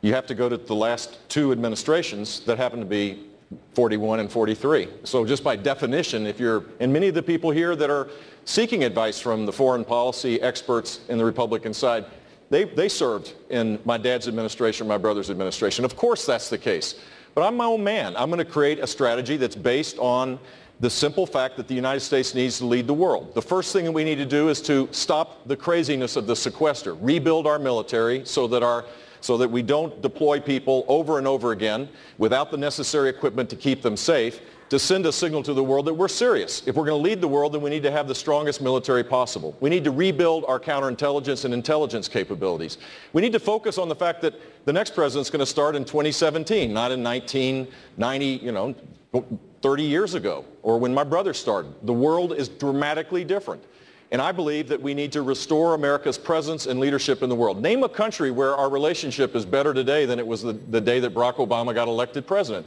you have to go to the last two administrations that happen to be 41 and 43. So just by definition, if you're, and many of the people here that are seeking advice from the foreign policy experts in the Republican side, they, they served in my dad's administration, my brother's administration. Of course that's the case. But I'm my own man. I'm going to create a strategy that's based on the simple fact that the United States needs to lead the world. The first thing that we need to do is to stop the craziness of the sequester, rebuild our military so that our so that we don't deploy people over and over again without the necessary equipment to keep them safe, to send a signal to the world that we're serious. If we're going to lead the world, then we need to have the strongest military possible. We need to rebuild our counterintelligence and intelligence capabilities. We need to focus on the fact that the next president's going to start in 2017, not in 1990, you know, 30 years ago, or when my brother started. The world is dramatically different. And I believe that we need to restore America's presence and leadership in the world. Name a country where our relationship is better today than it was the, the day that Barack Obama got elected president.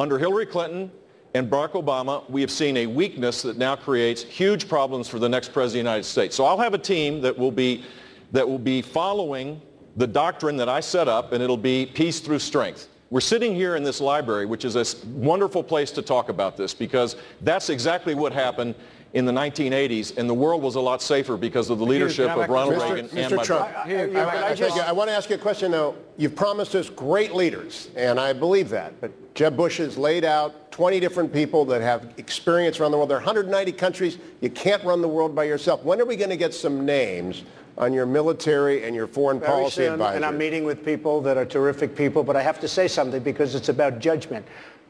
Under Hillary Clinton and Barack Obama, we have seen a weakness that now creates huge problems for the next president of the United States. So I'll have a team that will be, that will be following the doctrine that I set up, and it'll be peace through strength. We're sitting here in this library, which is a wonderful place to talk about this because that's exactly what happened in the 1980s, and the world was a lot safer because of the leadership of Ronald Mr. Reagan Mr. and my Trump, brother. I, I, I, thank you. I want to ask you a question, though. You've promised us great leaders, and I believe that. But Jeb Bush has laid out 20 different people that have experience around the world. There are 190 countries. You can't run the world by yourself. When are we going to get some names on your military and your foreign Very policy soon, advisors? and I'm meeting with people that are terrific people, but I have to say something because it's about judgment.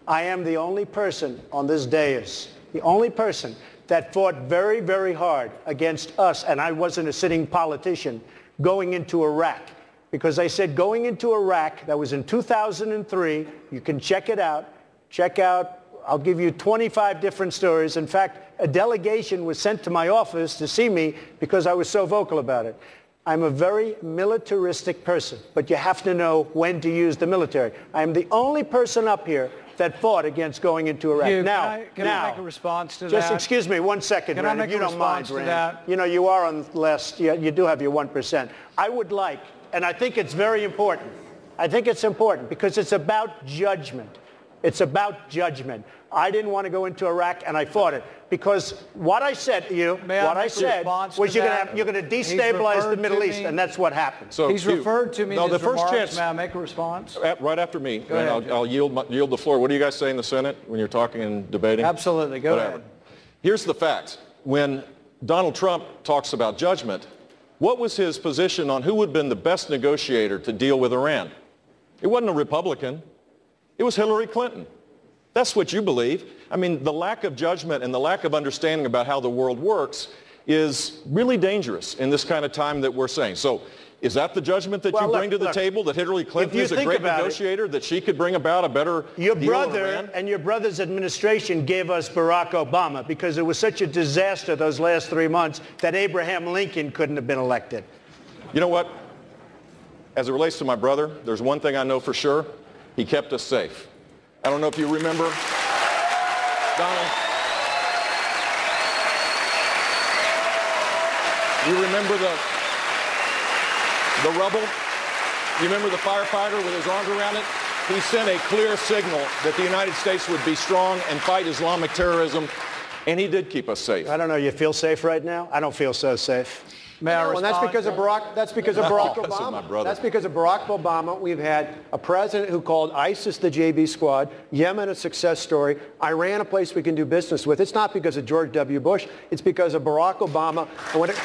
I am the only person on this dais, the only person that fought very, very hard against us, and I wasn't a sitting politician, going into Iraq. Because I said going into Iraq, that was in 2003, you can check it out, check out, I'll give you 25 different stories. In fact, a delegation was sent to my office to see me because I was so vocal about it. I'm a very militaristic person, but you have to know when to use the military. I am the only person up here that fought against going into Iraq. Hugh, now, can I, can now, I make a response to just that? Just excuse me one second, Can I make if you a don't mind, response to Rand. that? You know, you are on the list. You, you do have your 1%. I would like, and I think it's very important, I think it's important because it's about judgment. It's about judgment. I didn't want to go into Iraq, and I fought it because what I said to you, May what I, make a said was you're going to you're going to destabilize the Middle East, me- and that's what happened. So He's Hugh, referred to me no, the first remarks. chance, May I make a response? At- right after me, and ahead. I'll, I'll yield, my, yield the floor. What do you guys say in the Senate when you're talking and debating? Absolutely. Go Whatever. ahead. Here's the fact. When Donald Trump talks about judgment, what was his position on who would have been the best negotiator to deal with Iran? It wasn't a Republican. It was Hillary Clinton. That's what you believe. I mean, the lack of judgment and the lack of understanding about how the world works is really dangerous in this kind of time that we're saying. So is that the judgment that Well, you look, bring to the look, table, that Hillary Clinton is a great about it- negotiator, that she could bring about a better Your brother and your brother's administration gave us Barack Obama because it was such a disaster those last three months that Abraham Lincoln couldn't have been elected. You know what? As it relates to my brother, there's one thing I know for sure. He kept us safe. I don't know if you remember, Donald. You remember the, the rubble? You remember the firefighter with his arms around it? He sent a clear signal that the United States would be strong and fight Islamic terrorism, and he did keep us safe. I don't know. You feel safe right now? I don't feel so safe. May I No, and that's because of Barack. That's because of Barack Because Obama. my brother. That's because of Barack Obama. We've had a president who called ISIS the JV squad, Yemen a success story, Iran a place we can do business with. It's not because of George W. Bush. It's because of Barack Obama. And when it,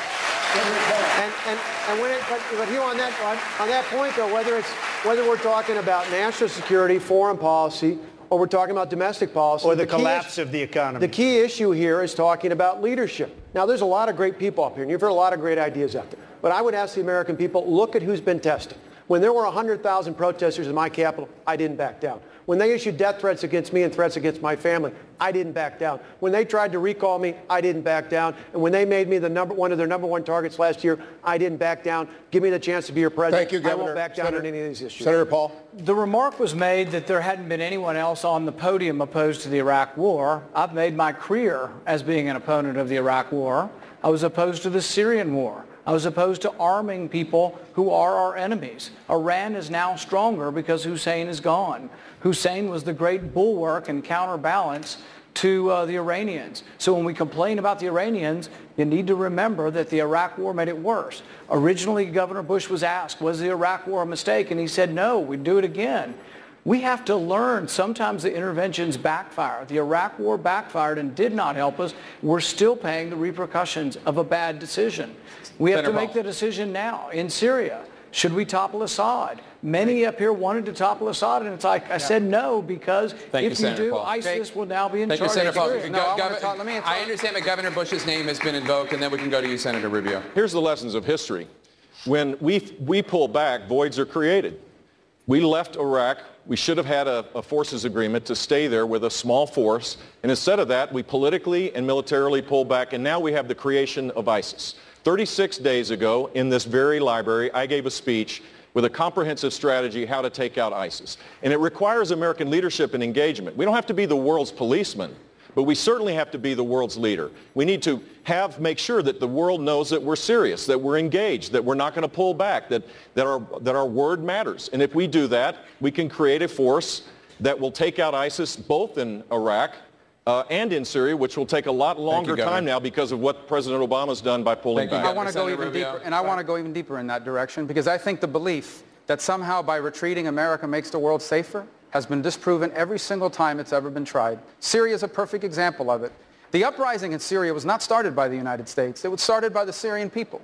and, and, and when it, but, but here on that on, on that point though, whether it's whether we're talking about national security, foreign policy, or we're talking about domestic policy, Or the key collapse issue- of the economy. The key issue here is talking about leadership. Now, there's a lot of great people up here, and you've heard a lot of great ideas out there. But I would ask the American people, look at who's been tested. When there were 100,000 protesters in my capital, I didn't back down. When they issued death threats against me and threats against my family, I didn't back down. When they tried to recall me, I didn't back down. And when they made me the number one of their number one targets last year, I didn't back down. Give me the chance to be your president. Thank you, I Governor. won't back down Senator- on any of these issues. Senator Paul. The remark was made that there hadn't been anyone else on the podium opposed to the Iraq War. I've made my career as being an opponent of the Iraq War. I was opposed to the Syrian War. I was opposed to arming people who are our enemies. Iran is now stronger because Hussein is gone. Hussein was the great bulwark and counterbalance to uh, the Iranians. So when we complain about the Iranians, you need to remember that the Iraq war made it worse. Originally, Governor Bush was asked, was the Iraq war a mistake? And he said, no, we'd do it again. We have to learn sometimes the interventions backfire. The Iraq war backfired and did not help us. We're still paying the repercussions of a bad decision. We have Senator to make Paul. the decision now in Syria. Should we topple Assad? Many up here wanted to topple Assad, and it's like I said no because Thank if Senator you do, Paul. ISIS will now be in Thank you, charge Senator of Paul. Syria. Go- I Gov- talk- let me I understand that Governor Bush's name has been invoked, and then we can go to you, Senator Rubio. Here's the lessons of history. When we, we pull back, voids are created. We left Iraq. We should have had a, a forces agreement to stay there with a small force. And instead of that, we politically and militarily pulled back. And now we have the creation of ISIS. 36 days ago in this very library, I gave a speech with a comprehensive strategy how to take out ISIS. And it requires American leadership and engagement. We don't have to be the world's policeman, but we certainly have to be the world's leader. We need to have, make sure that the world knows that we're serious, that we're engaged, that we're not going to pull back, that, that, our, that our word matters. And if we do that, we can create a force that will take out ISIS both in Iraq uh, and in Syria, which will take a lot longer Governor. time now because of what President Obama's done by pulling Thank you, back. I want to go even Rubio. deeper, and I want to go even deeper in that direction because I think the belief that somehow by retreating America makes the world safer has been disproven every single time it's ever been tried. Syria is a perfect example of it. The uprising in Syria was not started by the United States. It was started by the Syrian people.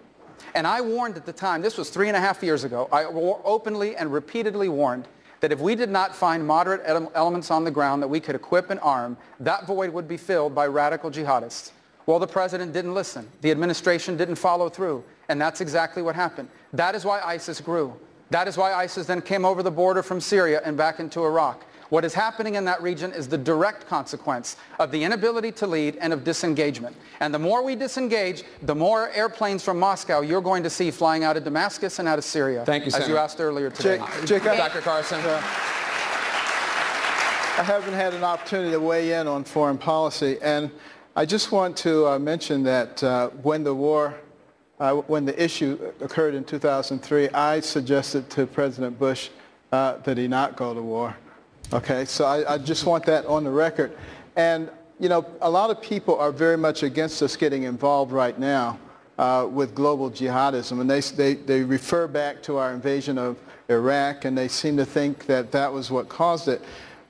And I warned at the time, this was three and a half years ago, I openly and repeatedly warned that if we did not find moderate elements on the ground that we could equip and arm, that void would be filled by radical jihadists. Well, the president didn't listen. The administration didn't follow through. And that's exactly what happened. That is why ISIS grew. That is why ISIS then came over the border from Syria and back into Iraq. What is happening in that region is the direct consequence of the inability to lead and of disengagement. And the more we disengage, the more airplanes from Moscow you're going to see flying out of Damascus and out of Syria. Thank you, As Senator. you asked earlier today. Jake, Jake, Dr. Carson. I haven't had an opportunity to weigh in on foreign policy, and I just want to uh, mention that uh, when the war, uh, when the issue occurred in 2003, I suggested to President Bush uh, that he not go to war. Okay, so I, I just want that on the record. And, you know, a lot of people are very much against us getting involved right now uh, with global jihadism, and they, they, they refer back to our invasion of Iraq, and they seem to think that that was what caused it.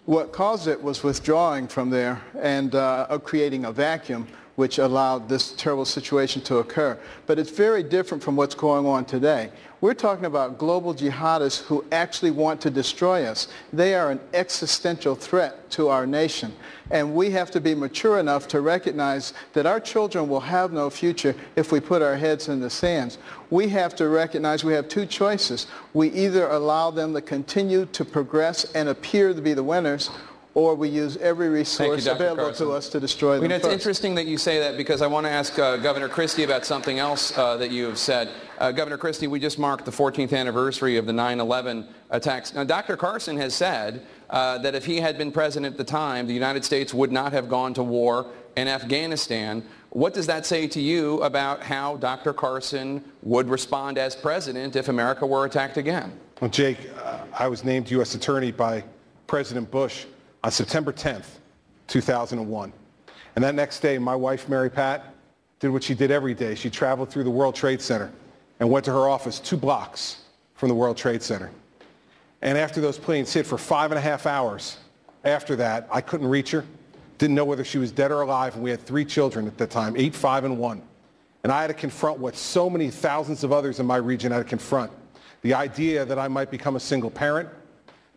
What caused it was withdrawing from there and uh, creating a vacuum which allowed this terrible situation to occur. But it's very different from what's going on today. We're talking about global jihadists who actually want to destroy us. They are an existential threat to our nation. And we have to be mature enough to recognize that our children will have no future if we put our heads in the sands. We have to recognize we have two choices. We either allow them to continue to progress and appear to be the winners, or we use every resource Dr. available Carson. to us to destroy them You know, it's first. interesting that you say that because I want to ask uh, Governor Christie about something else uh, that you have said. Uh, Governor Christie, we just marked the 14th anniversary of the 9-11 attacks. Now, Dr. Carson has said uh, that if he had been president at the time, the United States would not have gone to war in Afghanistan. What does that say to you about how Dr. Carson would respond as president if America were attacked again? Well, Jake, uh, I was named U.S. Attorney by President Bush on September 10th, 2001. And that next day, my wife, Mary Pat, did what she did every day. She traveled through the World Trade Center and went to her office two blocks from the World Trade Center. And after those planes hit for five and a half hours, after that, I couldn't reach her, didn't know whether she was dead or alive, and we had three children at the time, eight, five, and one. And I had to confront what so many thousands of others in my region had to confront. The idea that I might become a single parent,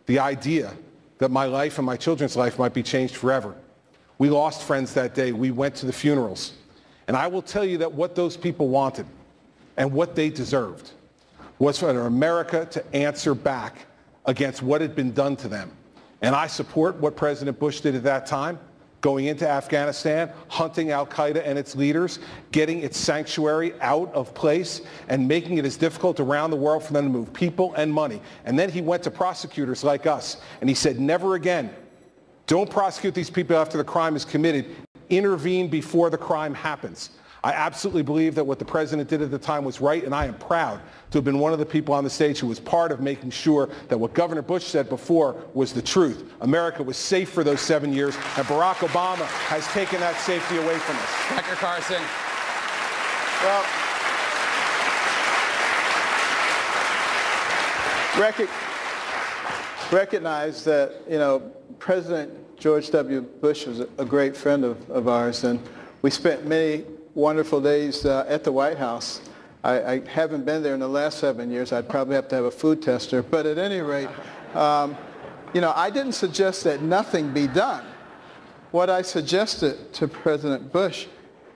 the idea that my life and my children's life might be changed forever. We lost friends that day. We went to the funerals. And I will tell you that what those people wanted and what they deserved was for America to answer back against what had been done to them. And I support what President Bush did at that time, going into Afghanistan, hunting al-Qaeda and its leaders, getting its sanctuary out of place, and making it as difficult around the world for them to move people and money. And then he went to prosecutors like us, and he said, never again. Don't prosecute these people after the crime is committed. Intervene before the crime happens. I absolutely believe that what the president did at the time was right, and I am proud to have been one of the people on the stage who was part of making sure that what Governor Bush said before was the truth. America was safe for those seven years, and Barack Obama has taken that safety away from us. Dr. Carson. Well, rec- recognize that, you know, President George W. Bush was a great friend of, of ours, and we spent many wonderful days uh, at the White House. I, I, haven't been there in the last seven years. I'd probably have to have a food tester. But at any rate, um, you know, I didn't suggest that nothing be done. What I suggested to President Bush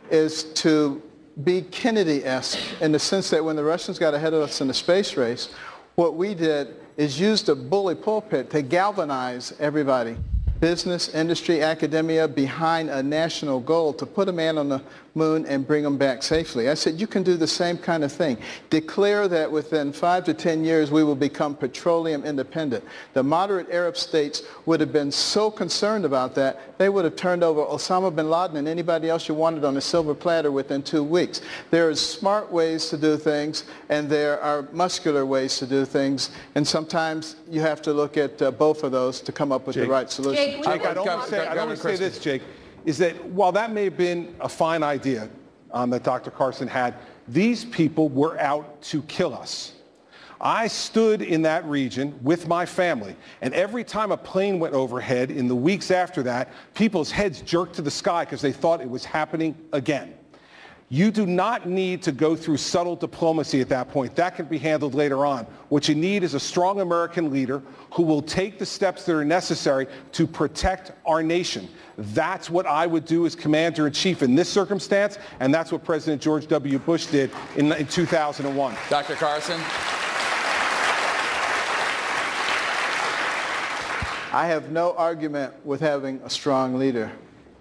is to be Kennedy-esque in the sense that when the Russians got ahead of us in the space race, what we did is use the bully pulpit to galvanize everybody business, industry, academia behind a national goal to put a man on the moon and bring them back safely. I said, you can do the same kind of thing. Declare that within five to 10 years we will become petroleum independent. The moderate Arab states would have been so concerned about that, they would have turned over Osama bin Laden and anybody else you wanted on a silver platter within two weeks. There are smart ways to do things, and there are muscular ways to do things, and sometimes you have to look at uh, both of those to come up with Jake. the right solution. Jake, Jake, I don't want to say, I don't want to say this, Jake, is that while that may have been a fine idea um, that Dr. Carson had, these people were out to kill us. I stood in that region with my family, and every time a plane went overhead in the weeks after that, people's heads jerked to the sky because they thought it was happening again. You do not need to go through subtle diplomacy at that point. That can be handled later on. What you need is a strong American leader who will take the steps that are necessary to protect our nation. That's what I would do as commander-in-chief in this circumstance, and that's what President George W. Bush did in, in 2001. Dr. Carson. I have no argument with having a strong leader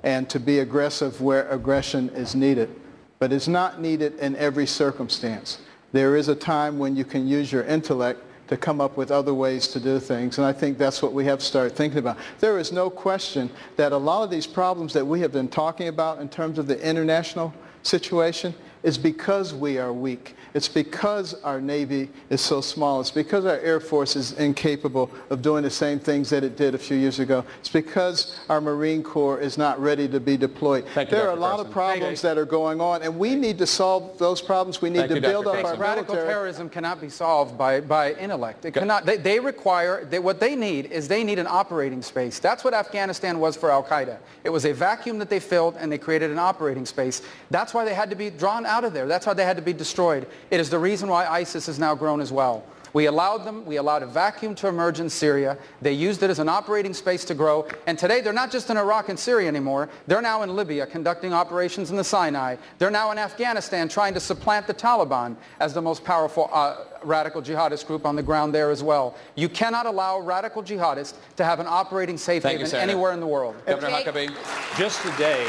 and to be aggressive where aggression is needed. But it's not needed in every circumstance. There is a time when you can use your intellect to come up with other ways to do things. And I think that's what we have to start thinking about. There is no question that a lot of these problems that we have been talking about in terms of the international situation is because we are weak. It's because our Navy is so small. It's because our Air Force is incapable of doing the same things that it did a few years ago. It's because our Marine Corps is not ready to be deployed. Thank you, there Dr. are a lot Carson. of problems that are going on, and we need to solve those problems. We need Thank to you, build Dr. up our Carson. Radical military. terrorism cannot be solved by, by intellect. It cannot. They, they require, they, what they need is they need an operating space. That's what Afghanistan was for al-Qaeda. It was a vacuum that they filled and they created an operating space. That's why they had to be drawn out of there. That's why they had to be destroyed. It is the reason why ISIS has now grown as well. We allowed them, we allowed a vacuum to emerge in Syria. They used it as an operating space to grow. And today they're not just in Iraq and Syria anymore. They're now in Libya conducting operations in the Sinai. They're now in Afghanistan trying to supplant the Taliban as the most powerful uh, radical jihadist group on the ground there as well. You cannot allow radical jihadists to have an operating safe Thank haven Senator. anywhere in the world. Governor Jake. Huckabee. Just today,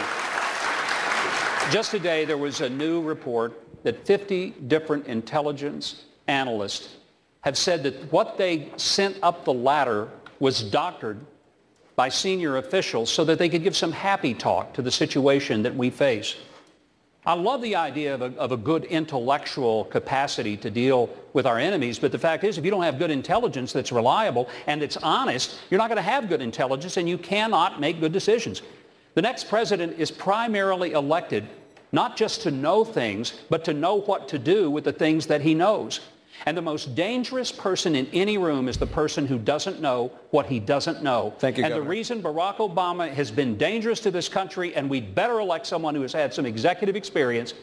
just today, there was a new report that 50 different intelligence analysts have said that what they sent up the ladder was doctored by senior officials so that they could give some happy talk to the situation that we face. I love the idea of a, of a good intellectual capacity to deal with our enemies, but the fact is if you don't have good intelligence that's reliable and it's honest, you're not going to have good intelligence and you cannot make good decisions. The next president is primarily elected not just to know things, but to know what to do with the things that he knows. And the most dangerous person in any room is the person who doesn't know what he doesn't know. Thank you, And Governor. the reason Barack Obama has been dangerous to this country, and we'd better elect someone who has had some executive experience,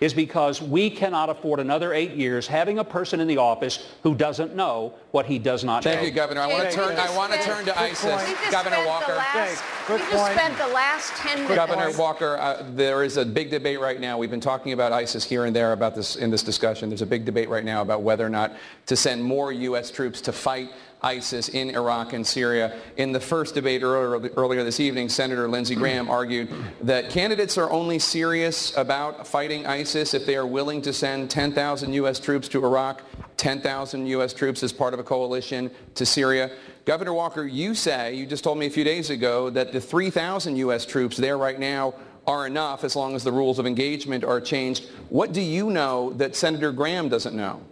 is because we cannot afford another eight years having a person in the office who doesn't know what he does not Thank know. you, Governor. I want to turn. I want to turn to ISIS. Governor Walker. The last, we just point. spent the last 10 minutes. Governor Walker, uh, there is a big debate right now. We've been talking about ISIS here and there about this in this discussion. There's a big debate right now about whether or not to send more U.S. troops to fight ISIS in Iraq and Syria. In the first debate earlier, earlier this evening, Senator Lindsey Graham argued that candidates are only serious about fighting ISIS if they are willing to send 10,000 U.S. troops to Iraq, 10,000 U.S. troops as part of a coalition to Syria. Governor Walker, you say, you just told me a few days ago, that the 3,000 U.S. troops there right now are enough as long as the rules of engagement are changed. What do you know that Senator Graham doesn't know?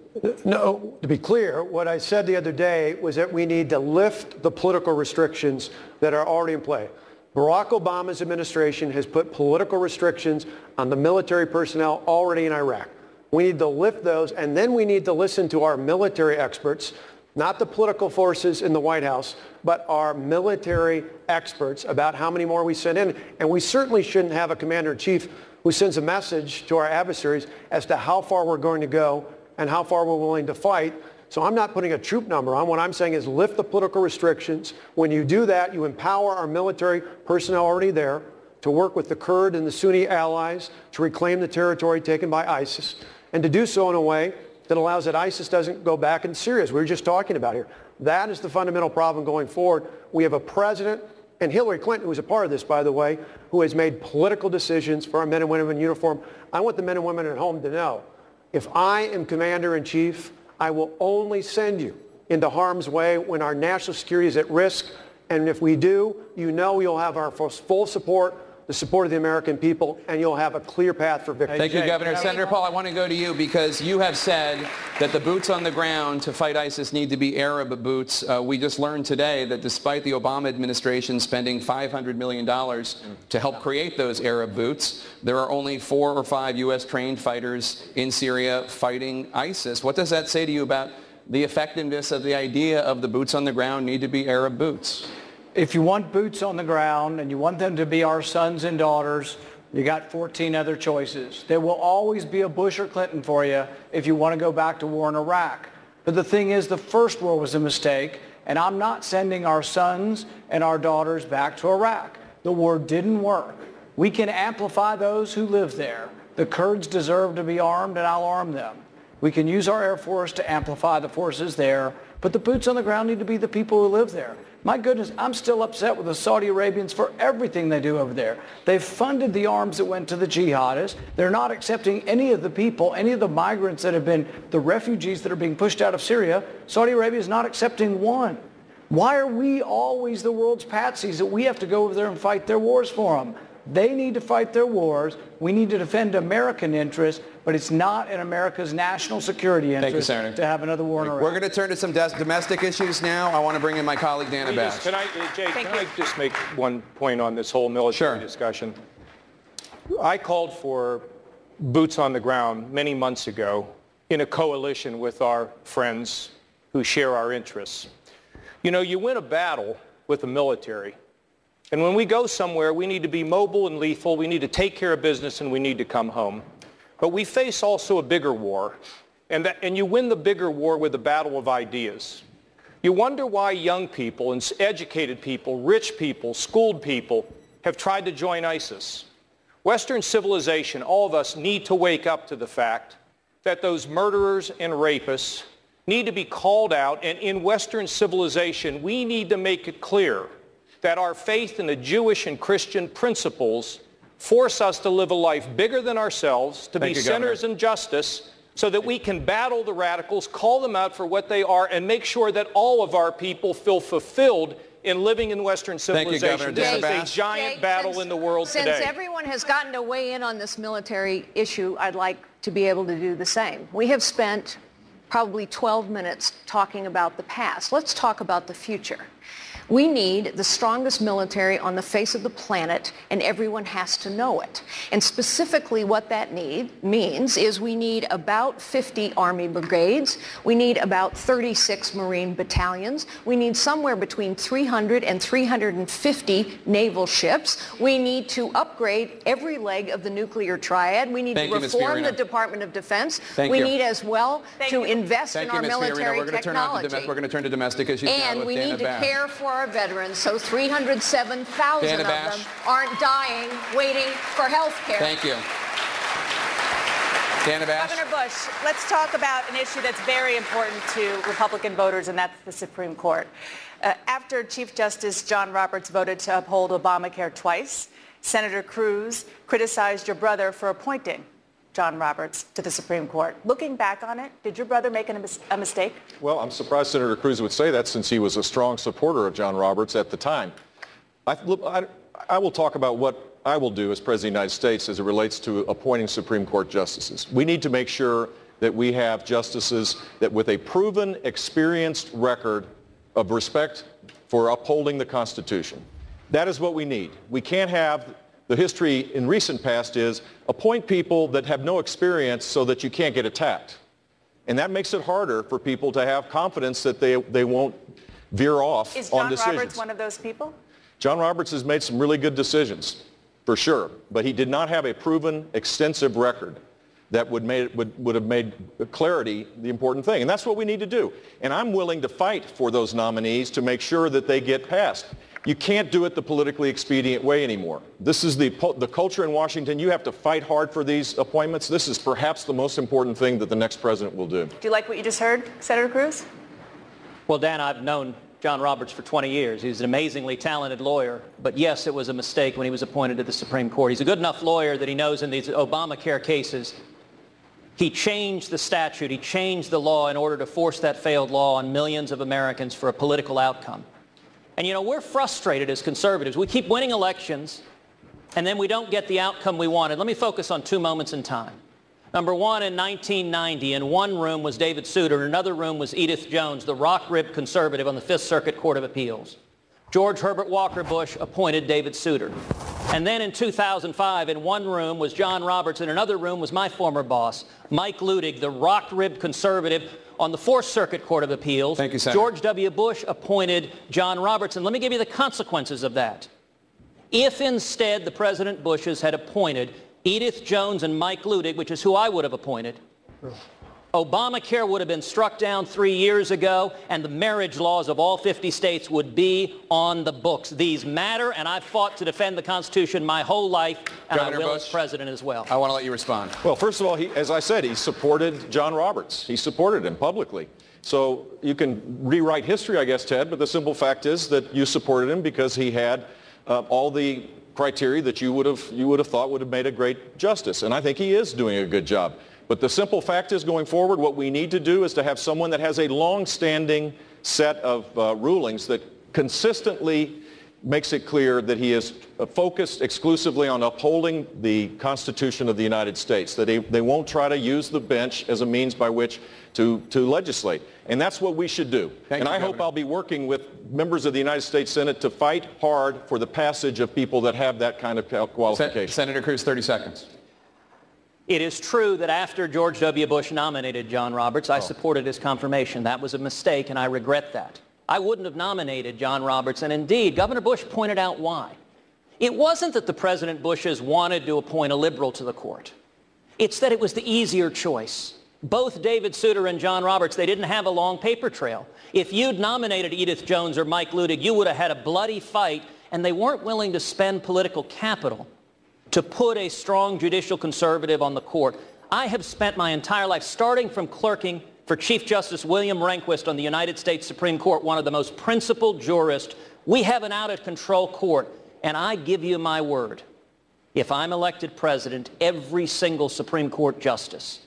No, to be clear, what I said the other day was that we need to lift the political restrictions that are already in play. Barack Obama's administration has put political restrictions on the military personnel already in Iraq. We need to lift those, and then we need to listen to our military experts, not the political forces in the White House, but our military experts about how many more we send in. And we certainly shouldn't have a commander-in-chief who sends a message to our adversaries as to how far we're going to go and how far we're willing to fight. So I'm not putting a troop number on. What I'm saying is lift the political restrictions. When you do that, you empower our military personnel already there to work with the Kurd and the Sunni allies to reclaim the territory taken by ISIS and to do so in a way that allows that ISIS doesn't go back in Syria, as we were just talking about here. That is the fundamental problem going forward. We have a president, and Hillary Clinton, who's a part of this, by the way, who has made political decisions for our men and women in uniform. I want the men and women at home to know if I am commander-in-chief, I will only send you into harm's way when our national security is at risk. And if we do, you know you'll have our full support, the support of the American people, and you'll have a clear path for victory. Thank you, Governor. Senator Paul, I want to go to you because you have said that the boots on the ground to fight ISIS need to be Arab boots. Uh, we just learned today that despite the Obama administration spending $500 million to help create those Arab boots, there are only four or five U.S. trained fighters in Syria fighting ISIS. What does that say to you about the effectiveness of the idea of the boots on the ground need to be Arab boots? If you want boots on the ground and you want them to be our sons and daughters, you got 14 other choices. There will always be a Bush or Clinton for you if you want to go back to war in Iraq. But the thing is, the first war was a mistake, and I'm not sending our sons and our daughters back to Iraq. The war didn't work. We can amplify those who live there. The Kurds deserve to be armed, and I'll arm them. We can use our Air Force to amplify the forces there, but the boots on the ground need to be the people who live there. My goodness, I'm still upset with the Saudi Arabians for everything they do over there. They've funded the arms that went to the jihadists. They're not accepting any of the people, any of the migrants that have been the refugees that are being pushed out of Syria. Saudi Arabia is not accepting one. Why are we always the world's patsies that we have to go over there and fight their wars for them? They need to fight their wars. We need to defend American interests, but it's not in America's national security Thank you, interest to have another war in Iraq. We're going to turn to some des- domestic issues now. I want to bring in my colleague Dana Can, Bash. I, uh, Jay, can I just make one point on this whole military discussion? I called for boots on the ground many months ago in a coalition with our friends who share our interests. You know, you win a battle with the military. And when we go somewhere, we need to be mobile and lethal. We need to take care of business and we need to come home. But we face also a bigger war. And, that, and you win the bigger war with the battle of ideas. You wonder why young people and educated people, rich people, schooled people have tried to join ISIS. Western civilization, all of us need to wake up to the fact that those murderers and rapists need to be called out. And in Western civilization, we need to make it clear that our faith in the Jewish and Christian principles force us to live a life bigger than ourselves, to Thank be you, Governor. sinners in justice, so that we can battle the radicals, call them out for what they are, and make sure that all of our people feel fulfilled in living in Western Thank you, civilization. Governor. this Dana is Bash. a giant Jay, battle since- in the world Since today. everyone has gotten to weigh in on this military issue, I'd like to be able to do the same. We have spent probably 12 minutes talking about the past. Let's talk about the future. We need the strongest military on the face of the planet, and everyone has to know it. And specifically what that need means is we need about 50 Army brigades. We need about 36 Marine battalions. We need somewhere between 300 and 350 naval ships. We need to upgrade every leg of the nuclear triad. We need Thank to you, reform the Department of Defense. Thank we you. need as well Thank to you. invest Thank in you, our Ms. Fiorina. military We're going to turn to technology. we're going to turn to domestic issues now And with we Dana need to Bash. care for our veterans, so 307,000 of them aren't dying waiting for health care. Thank you. Dana Bash. Governor Bush, let's talk about an issue that's very important to Republican voters, and that's the Supreme Court. Uh, after Chief Justice John Roberts voted to uphold Obamacare twice, Senator Cruz criticized your brother for appointing John Roberts to the Supreme Court. Looking back on it, did your brother make a, mis- a mistake? Well, I'm surprised Senator Cruz would say that since he was a strong supporter of John Roberts at the time. I, look, I, I will talk about what I will do as President of the United States as it relates to appointing Supreme Court justices. We need to make sure that we have justices that with a proven, experienced record of respect for upholding the Constitution. That is what we need. We can't have the history in recent past is appoint people that have no experience so that you can't get attacked. And that makes it harder for people to have confidence that they, they won't veer off Is on John decisions. Roberts one of those people? John Roberts has made some really good decisions, for sure, but he did not have a proven, extensive record that would, made, would, would have made clarity the important thing. And that's what we need to do. And I'm willing to fight for those nominees to make sure that they get passed. You can't do it the politically expedient way anymore. This is the, the culture in Washington. You have to fight hard for these appointments. This is perhaps the most important thing that the next president will do. Do you like what you just heard, Senator Cruz? Well, Dan, I've known John Roberts for 20 years. He's an amazingly talented lawyer. But yes, it was a mistake when he was appointed to the Supreme Court. He's a good enough lawyer that he knows in these Obamacare cases, he changed the statute, he changed the law in order to force that failed law on millions of Americans for a political outcome. And you know, we're frustrated as conservatives. We keep winning elections, and then we don't get the outcome we wanted. Let me focus on two moments in time. Number one, in 1990, in one room was David Souter, in another room was Edith Jones, the rock-ribbed conservative on the Fifth Circuit Court of Appeals. George Herbert Walker Bush appointed David Souter. And then in 2005, in one room was John Roberts, in another room was my former boss, Mike Luttig, the rock-ribbed conservative on the Fourth Circuit Court of Appeals. Thank you, Senator. George W. Bush appointed John Roberts. And let me give you the consequences of that. If instead the President Bushes had appointed Edith Jones and Mike Luttig, which is who I would have appointed, Obamacare would have been struck down three years ago, and the marriage laws of all 50 states would be on the books. These matter, and I've fought to defend the Constitution my whole life, and Governor I will Bush? as president as well. I want to let you respond. Well, first of all, he, as I said, he supported John Roberts. He supported him publicly. So you can rewrite history, I guess, Ted, but the simple fact is that you supported him because he had uh, all the criteria that you would have you would have thought would have made a great justice. And I think he is doing a good job. But the simple fact is going forward, what we need to do is to have someone that has a long-standing set of uh, rulings that consistently makes it clear that he is uh, focused exclusively on upholding the Constitution of the United States, that they, they won't try to use the bench as a means by which to, to legislate. And that's what we should do. Thank and you, I hope I'll be working with members of the United States Senate to fight hard for the passage of people that have that kind of qual- Sen- qualification. Senator Cruz, 30 seconds. It is true that after George W. Bush nominated John Roberts, I oh. supported his confirmation. That was a mistake, and I regret that. I wouldn't have nominated John Roberts, and indeed, Governor Bush pointed out why. It wasn't that the President Bushes wanted to appoint a liberal to the court. It's that it was the easier choice. Both David Souter and John Roberts, they didn't have a long paper trail. If you'd nominated Edith Jones or Mike Luttig, you would have had a bloody fight, and they weren't willing to spend political capital to put a strong judicial conservative on the court. I have spent my entire life, starting from clerking for Chief Justice William Rehnquist on the United States Supreme Court, one of the most principled jurists. We have an out-of-control court, and I give you my word. If I'm elected president, every single Supreme Court justice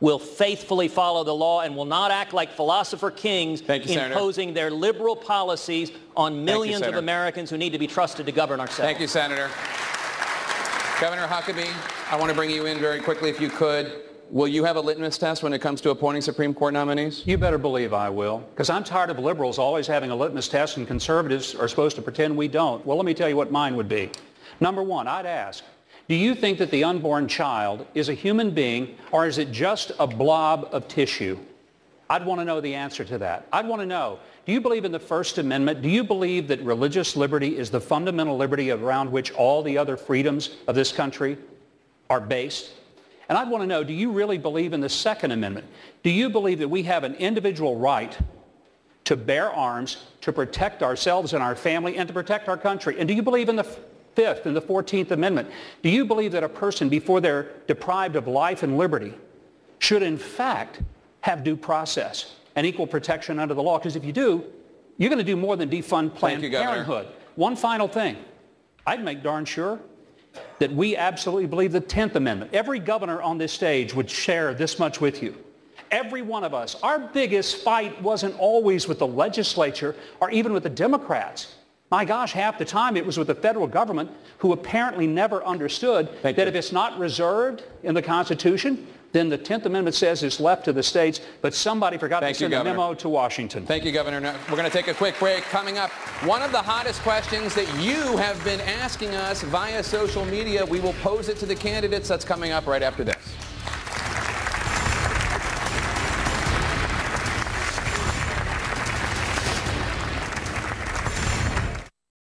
will faithfully follow the law and will not act like philosopher kings you, Senator. imposing their liberal policies on millions of Americans who need to be trusted to govern ourselves. Thank you, Senator. Governor Huckabee, I want to bring you in very quickly, if you could. will you have a litmus test when it comes to appointing Supreme Court nominees? You better believe I will, because I'm tired of liberals always having a litmus test and conservatives are supposed to pretend we don't. Well, let me tell you what mine would be. Number one, I'd ask, do you think that the unborn child is a human being or is it just a blob of tissue? I'd want to know the answer to that. I'd want to know, do you believe in the First Amendment? Do you believe that religious liberty is the fundamental liberty around which all the other freedoms of this country are based? And I'd want to know, do you really believe in the Second Amendment? Do you believe that we have an individual right to bear arms, to protect ourselves and our family, and to protect our country? And do you believe in the Fifth and the 14th Amendment? Do you believe that a person, before they're deprived of life and liberty, should in fact have due process and equal protection under the law? Because if you do, you're going to do more than defund Planned you, Governor. Parenthood. One final thing. I'd make darn sure that we absolutely believe the 10th Amendment. Every governor on this stage would share this much with you. Every one of us. Our biggest fight wasn't always with the legislature or even with the Democrats. My gosh, half the time it was with the federal government who apparently never understood that if it's not reserved in the Constitution, then the 10th Amendment says it's left to the states, but somebody forgot Thank to you, send a memo to Washington. Thank you, Governor. Now, We're going to take a quick break. Coming up, one of the hottest questions that you have been asking us via social media. We will pose it to the candidates. That's coming up right after this.